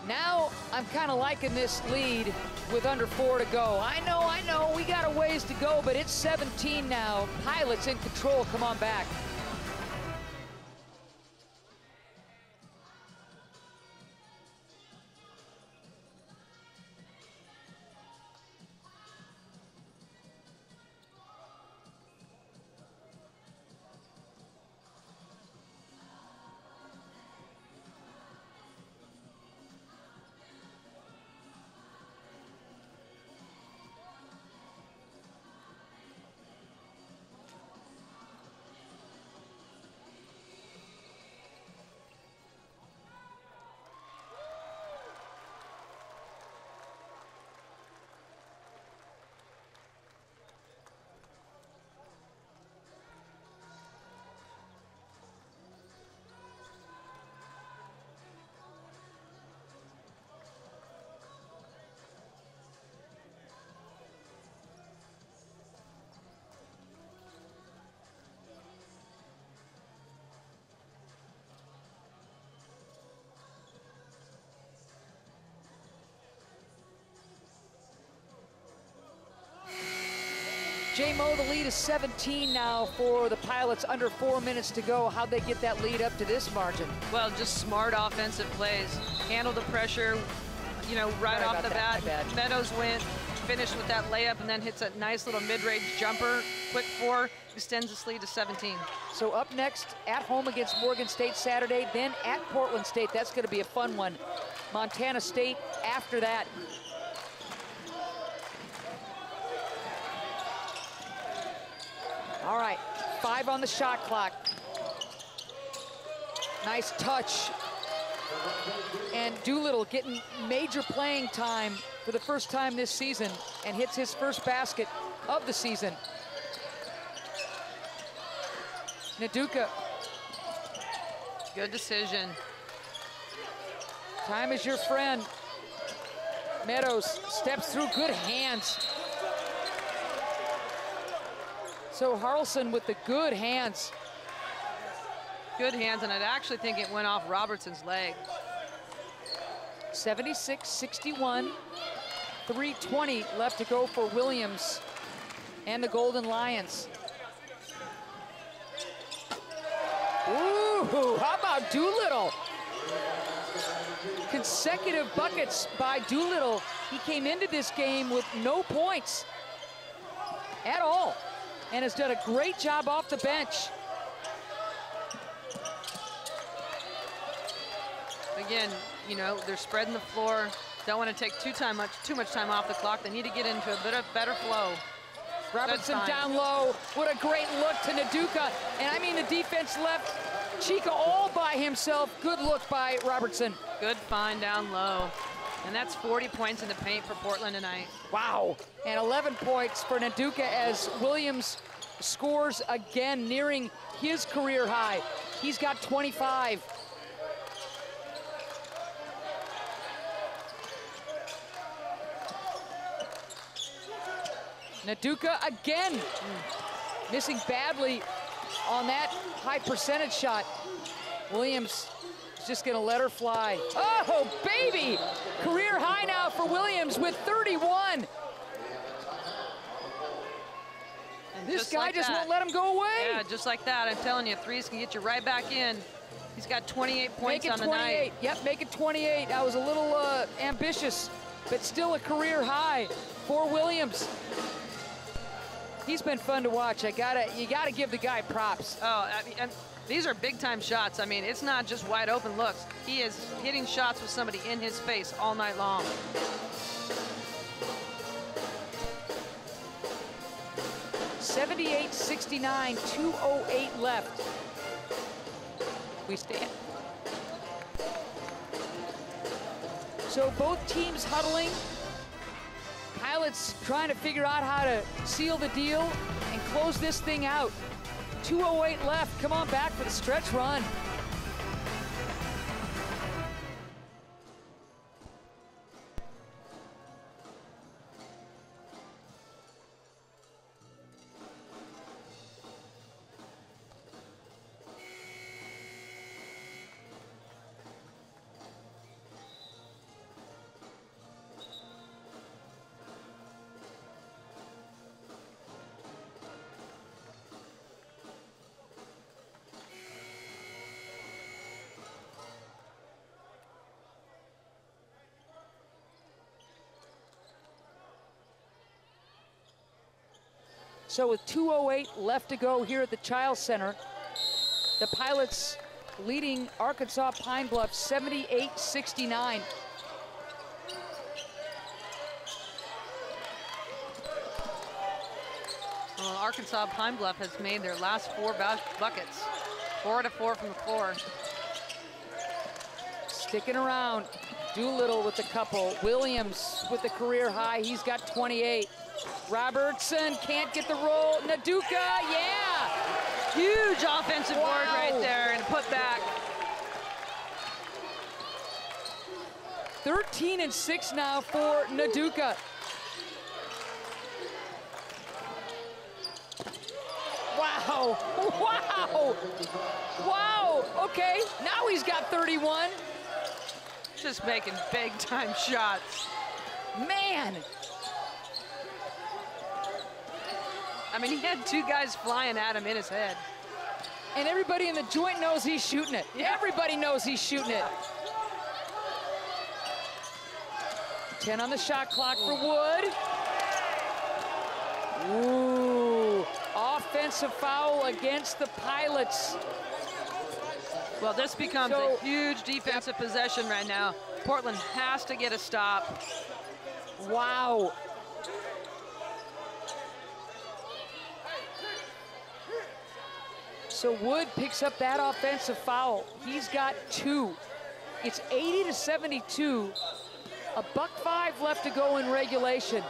Now I'm kind of liking this lead with under four to go. I know, I know, we got a ways to go, but it's 17 now. Pilots in control. Come on back. J-Mo, the lead is 17 now for the Pilots. Under four minutes to go. How'd they get that lead up to this margin? Well, just smart offensive plays. Handle the pressure, you know, right Sorry off the that, bat. Meadows went, finished with that layup, and then hits a nice little mid-range jumper. Quick four, extends this lead to 17. So up next, at home against Morgan State Saturday, then at Portland State. That's going to be a fun one. Montana State after that. All right, five on the shot clock. Nice touch. And Doolittle getting major playing time for the first time this season and hits his first basket of the season. Nduka, Good decision. time is your friend. Meadows steps through, good hands. So Harlson with the good hands. Good hands, and I'd actually think it went off Robertson's leg. 76-61. 320 left to go for Williams and the Golden Lions. Ooh, how about Doolittle? Consecutive buckets by Doolittle. He came into this game with no points at all and has done a great job off the bench. Again, you know, they're spreading the floor. Don't want to take too time much too much time off the clock. They need to get into a bit of better flow. Robertson down low. What a great look to Nduka. And I mean, the defense left Chika all by himself. Good look by Robertson. Good find down low. And that's 40 points in the paint for Portland tonight. Wow. And 11 points for Nduka as Williams scores again, nearing his career high. He's got 25. Nduka again, missing badly on that high percentage shot. Williams just gonna let her fly. Oh, baby! Career high now for Williams with 31. And This guy like just that- won't let him go away. Yeah, just like that. I'm telling you, threes can get you right back in. He's got 28 points Make it on the 28. night. Yep, make it 28. That was a little uh, ambitious, but still a career high for Williams. He's been fun to watch. I gotta, you gotta give the guy props. Oh, I mean, and these are big time shots. I mean, it's not just wide open looks. He is hitting shots with somebody in his face all night long. Seventy-eight, 69, 208 left. We stand. So both teams huddling. Pilots trying to figure out how to seal the deal and close this thing out. 208 left. Come on back for the stretch run. So with 208 left to go here at the Chiles Center, the Pilots leading Arkansas Pine Bluff 78-69. Well, Arkansas Pine Bluff has made their last four bu- buckets. Four to four from the floor. Sticking around. Doolittle with a couple. Williams with the career high. He's got 28. Robertson can't get the roll. Nduka, yeah. Huge offensive board right there and put back. 13 and 6 now for Nduka. Wow. *laughs* Wow. Wow. Okay. Now he's got 31. Just making big time *laughs* shots. Man. I mean, he had two guys flying at him in his head. And everybody in the joint knows he's shooting it. Everybody knows he's shooting it. 10 on the shot clock for Wood. Ooh. Offensive foul against the Pilots. Well, this becomes So- a huge defensive possession right now. Portland has to get a stop. Wow. So Wood picks up that offensive foul. He's got two. It's 80 to 72. A buck five left to go in regulation.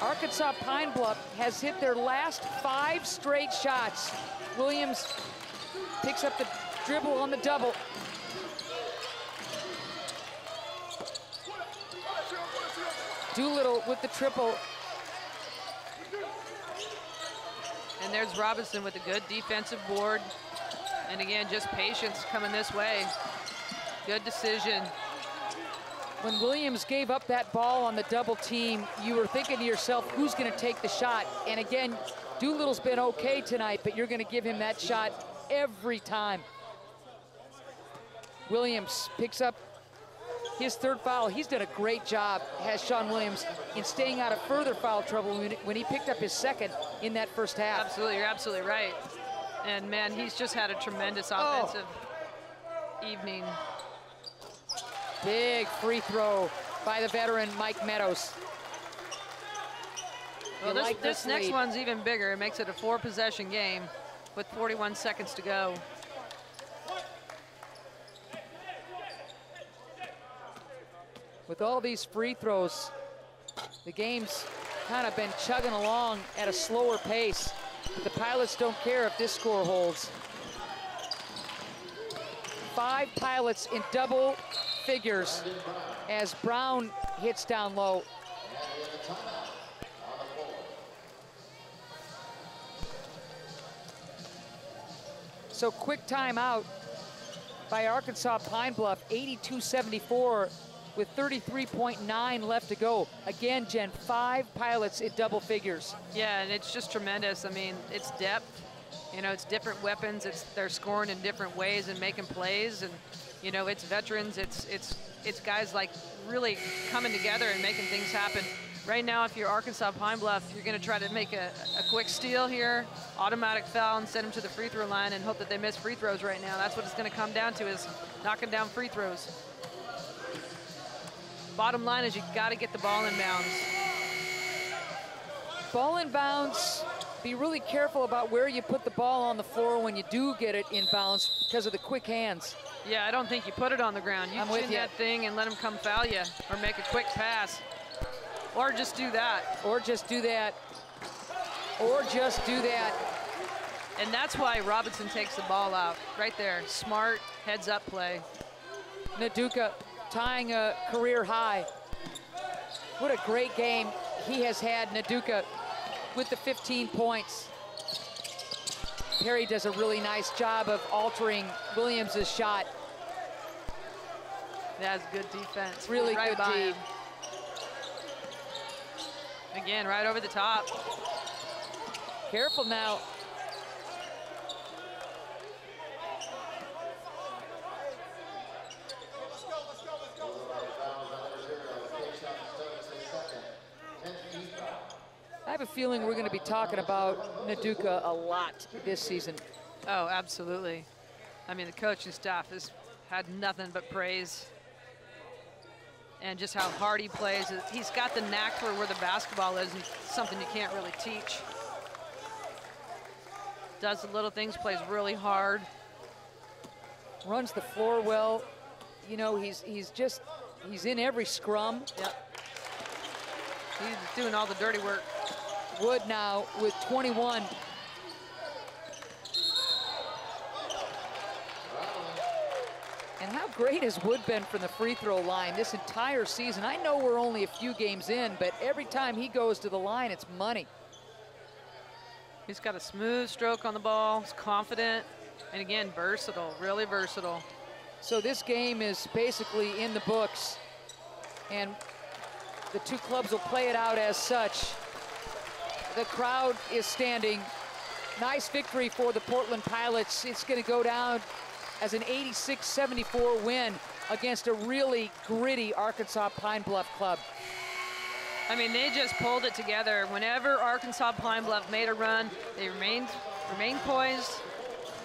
Arkansas Pine Bluff has hit their last five straight shots. Williams picks up the dribble on the double. Doolittle with the triple. And there's Robinson with a good defensive board. And again, just patience coming this way. Good decision. When Williams gave up that ball on the double team, you were thinking to yourself, who's going to take the shot? And again, Doolittle's been okay tonight, but you're going to give him that shot every time. Williams picks up his third foul. He's done a great job, has Sean Williams, in staying out of further foul trouble when he picked up his second in that first half. Absolutely, you're absolutely right. And man, he's just had a tremendous Oh. offensive evening. Big free throw by the veteran Mike Meadows. Well, this, like this this next one's even bigger. It makes it a four possession game with 41 seconds to go. With all these free throws, the game's kind of been chugging along at a slower pace. But the Pilots don't care if this score holds. Five Pilots in double figures as Brown hits down low. So quick timeout by Arkansas Pine Bluff, 82-74 with 33.9 left to go. Again, Jen, five pilots in double figures. Yeah, and it's just tremendous. I mean, it's depth. You know, it's different weapons. It's they're scoring in different ways and making plays, and you know, it's veterans. It's it's it's guys like really coming together and making things happen. Right now, if you're Arkansas Pine Bluff, you're going to try to make a, a quick steal here, automatic foul, and send them to the free throw line, and hope that they miss free throws right now. That's what it's going to come down to is knocking down free throws. Bottom line is you got to get the ball in bounds. Ball in bounds. Be really careful about where you put the ball on the floor when you do get it in bounds because of the quick hands. Yeah, I don't think you put it on the ground. You I'm with chin you. that thing and let him come foul you, or make a quick pass, or just do that. Or just do that. Or just do that. And that's why Robinson takes the ball out right there. Smart heads up play. Nduka tying a career high. What a great game he has had, Nduka, with the 15 points. Perry does a really nice job of altering Williams' shot. That's good defense. Really right good D. him. Again, right over the top. Careful now. I have a feeling we're going to be talking about Nduka a lot this season. Oh, absolutely. I mean, the coaching staff has had nothing but praise. And just how hard he plays. He's got the knack for where the basketball is, and something you can't really teach. Does the little things, plays really hard. Runs the floor well. You know, he's he's just he's in every scrum. Yep. He's doing all the dirty work. Wood now with 21. And how great has Wood been from the free throw line this entire season? I know we're only a few games in, but every time he goes to the line, it's money. He's got a smooth stroke on the ball. He's confident. And again, versatile, really versatile. So this game is basically in the books, and the two clubs will play it out as such. The crowd is standing. Nice victory for the Portland Pilots. It's going to go down as an 86-74 win against a really gritty Arkansas Pine Bluff club. I mean, they just pulled it together. Whenever Arkansas Pine Bluff made a run, they remained remained poised,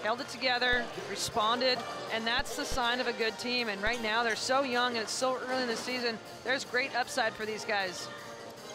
held it together, responded, and that's the sign of a good team. And right now, they're so young and it's so early in the season. There's great upside for these guys.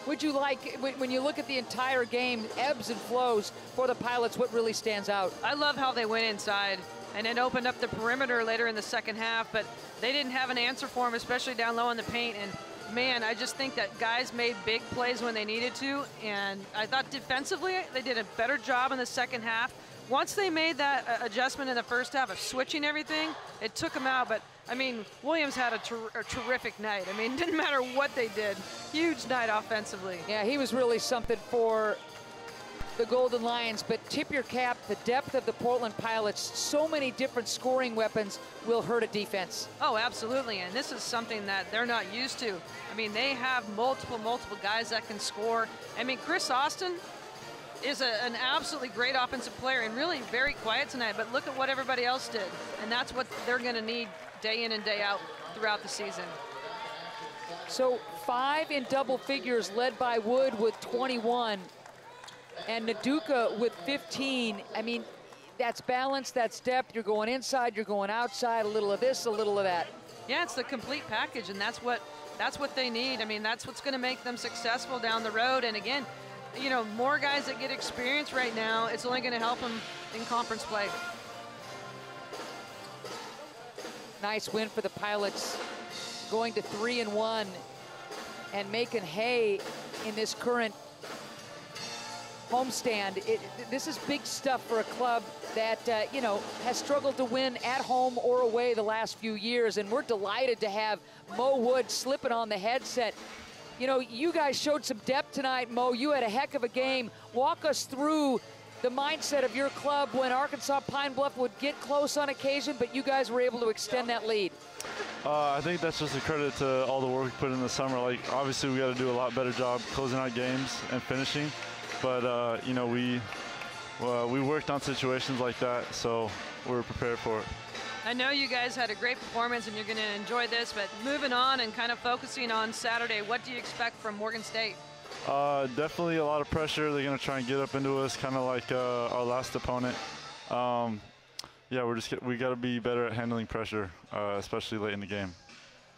Would you like, when you look at the entire game, ebbs and flows for the Pilots, what really stands out? I love how they went inside and then opened up the perimeter later in the second half, but they didn't have an answer for him, especially down low in the paint. And man, I just think that guys made big plays when they needed to. And I thought defensively, they did a better job in the second half. Once they made that uh, adjustment in the first half of switching everything, it took them out. But I mean, Williams had a, ter- a terrific night. I mean, it *laughs* didn't matter what they did. Huge night offensively. Yeah, he was really something for the Golden Lions, but tip your cap, the depth of the Portland Pilots, so many different scoring weapons will hurt a defense. Oh, absolutely. And this is something that they're not used to. I mean, they have multiple, multiple guys that can score. I mean, Chris Austin is a, an absolutely great offensive player and really very quiet tonight, but look at what everybody else did. And that's what they're going to need day in and day out throughout the season. So five in double figures led by Wood with 21 and Nduka with 15. I mean, that's balance, that's depth. You're going inside, you're going outside, a little of this, a little of that. Yeah, it's the complete package, and that's what That's what they need. I mean, that's what's going to make them successful down the road. And again, you know, more guys that get experience right now, it's only going to help them in conference play. Nice win for the Pilots, going to three and one and making hay in this current homestand. It, this is big stuff for a club that uh, you know has struggled to win at home or away the last few years, and we're delighted to have Mo Wood slipping on the headset. You know, you guys showed some depth tonight, Mo. You had a heck of a game. Walk us through the mindset of your club when Arkansas Pine Bluff would get close on occasion, but you guys were able to extend that lead. Uh, I think that's just a credit to all the work we put in the summer. Like, obviously, we got to do a lot better job closing out games and finishing. But uh, you know, we uh, we worked on situations like that, so we're prepared for it. I know you guys had a great performance and you're going to enjoy this, but moving on and kind of focusing on Saturday, what do you expect from Morgan State? Uh, definitely a lot of pressure. They're going to try and get up into us, kind of like uh, our last opponent. Um, yeah, we're just we got to be better at handling pressure, uh, especially late in the game.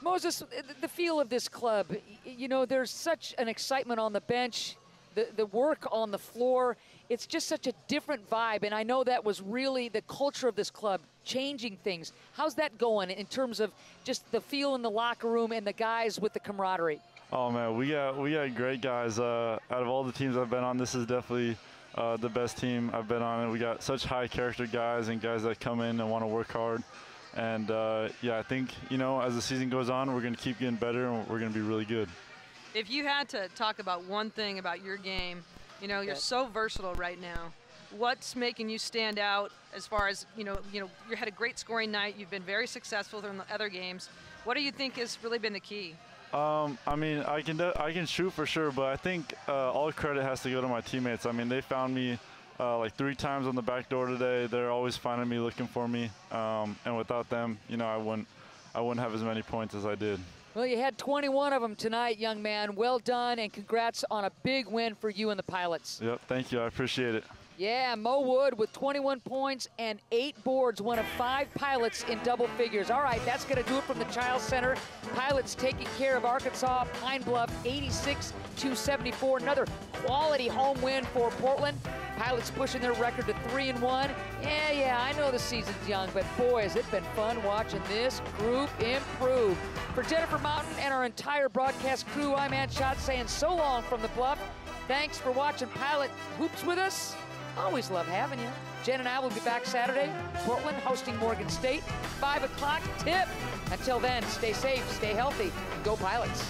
Moses, the feel of this club, you know, there's such an excitement on the bench the, the work on the floor. It's just such a different vibe, and I know that was really the culture of this club changing things. How's that going in terms of just the feel in the locker room and the guys with the camaraderie? Oh man, we got we got great guys. Uh, out of all the teams I've been on, this is definitely uh, the best team I've been on. And we got such high character guys and guys that come in and want to work hard. And uh, yeah, I think you know as the season goes on, we're going to keep getting better and we're going to be really good. If you had to talk about one thing about your game, you know, you're so versatile right now. What's making you stand out as far as you know? You know, you had a great scoring night. You've been very successful in the other games. What do you think has really been the key? Um, I mean, I can I can shoot for sure, but I think uh, all credit has to go to my teammates. I mean, they found me uh, like three times on the back door today. They're always finding me, looking for me, um, and without them, you know, I wouldn't I wouldn't have as many points as I did. Well, you had 21 of them tonight, young man. Well done, and congrats on a big win for you and the Pilots. Yep, thank you. I appreciate it. Yeah, Mo Wood with 21 points and eight boards, one of five pilots in double figures. All right, that's going to do it from the Chiles Center. Pilots taking care of Arkansas Pine Bluff 86 to 74. Another quality home win for Portland. Pilots pushing their record to three and one. Yeah, yeah, I know the season's young, but boy, has it been fun watching this group improve. For Jennifer Mountain and our entire broadcast crew, I'm Ant Schatz saying so long from the bluff. Thanks for watching Pilot Hoops with us. Always love having you. Jen and I will be back Saturday, Portland, hosting Morgan State. 5 o'clock tip. Until then, stay safe, stay healthy, go Pilots.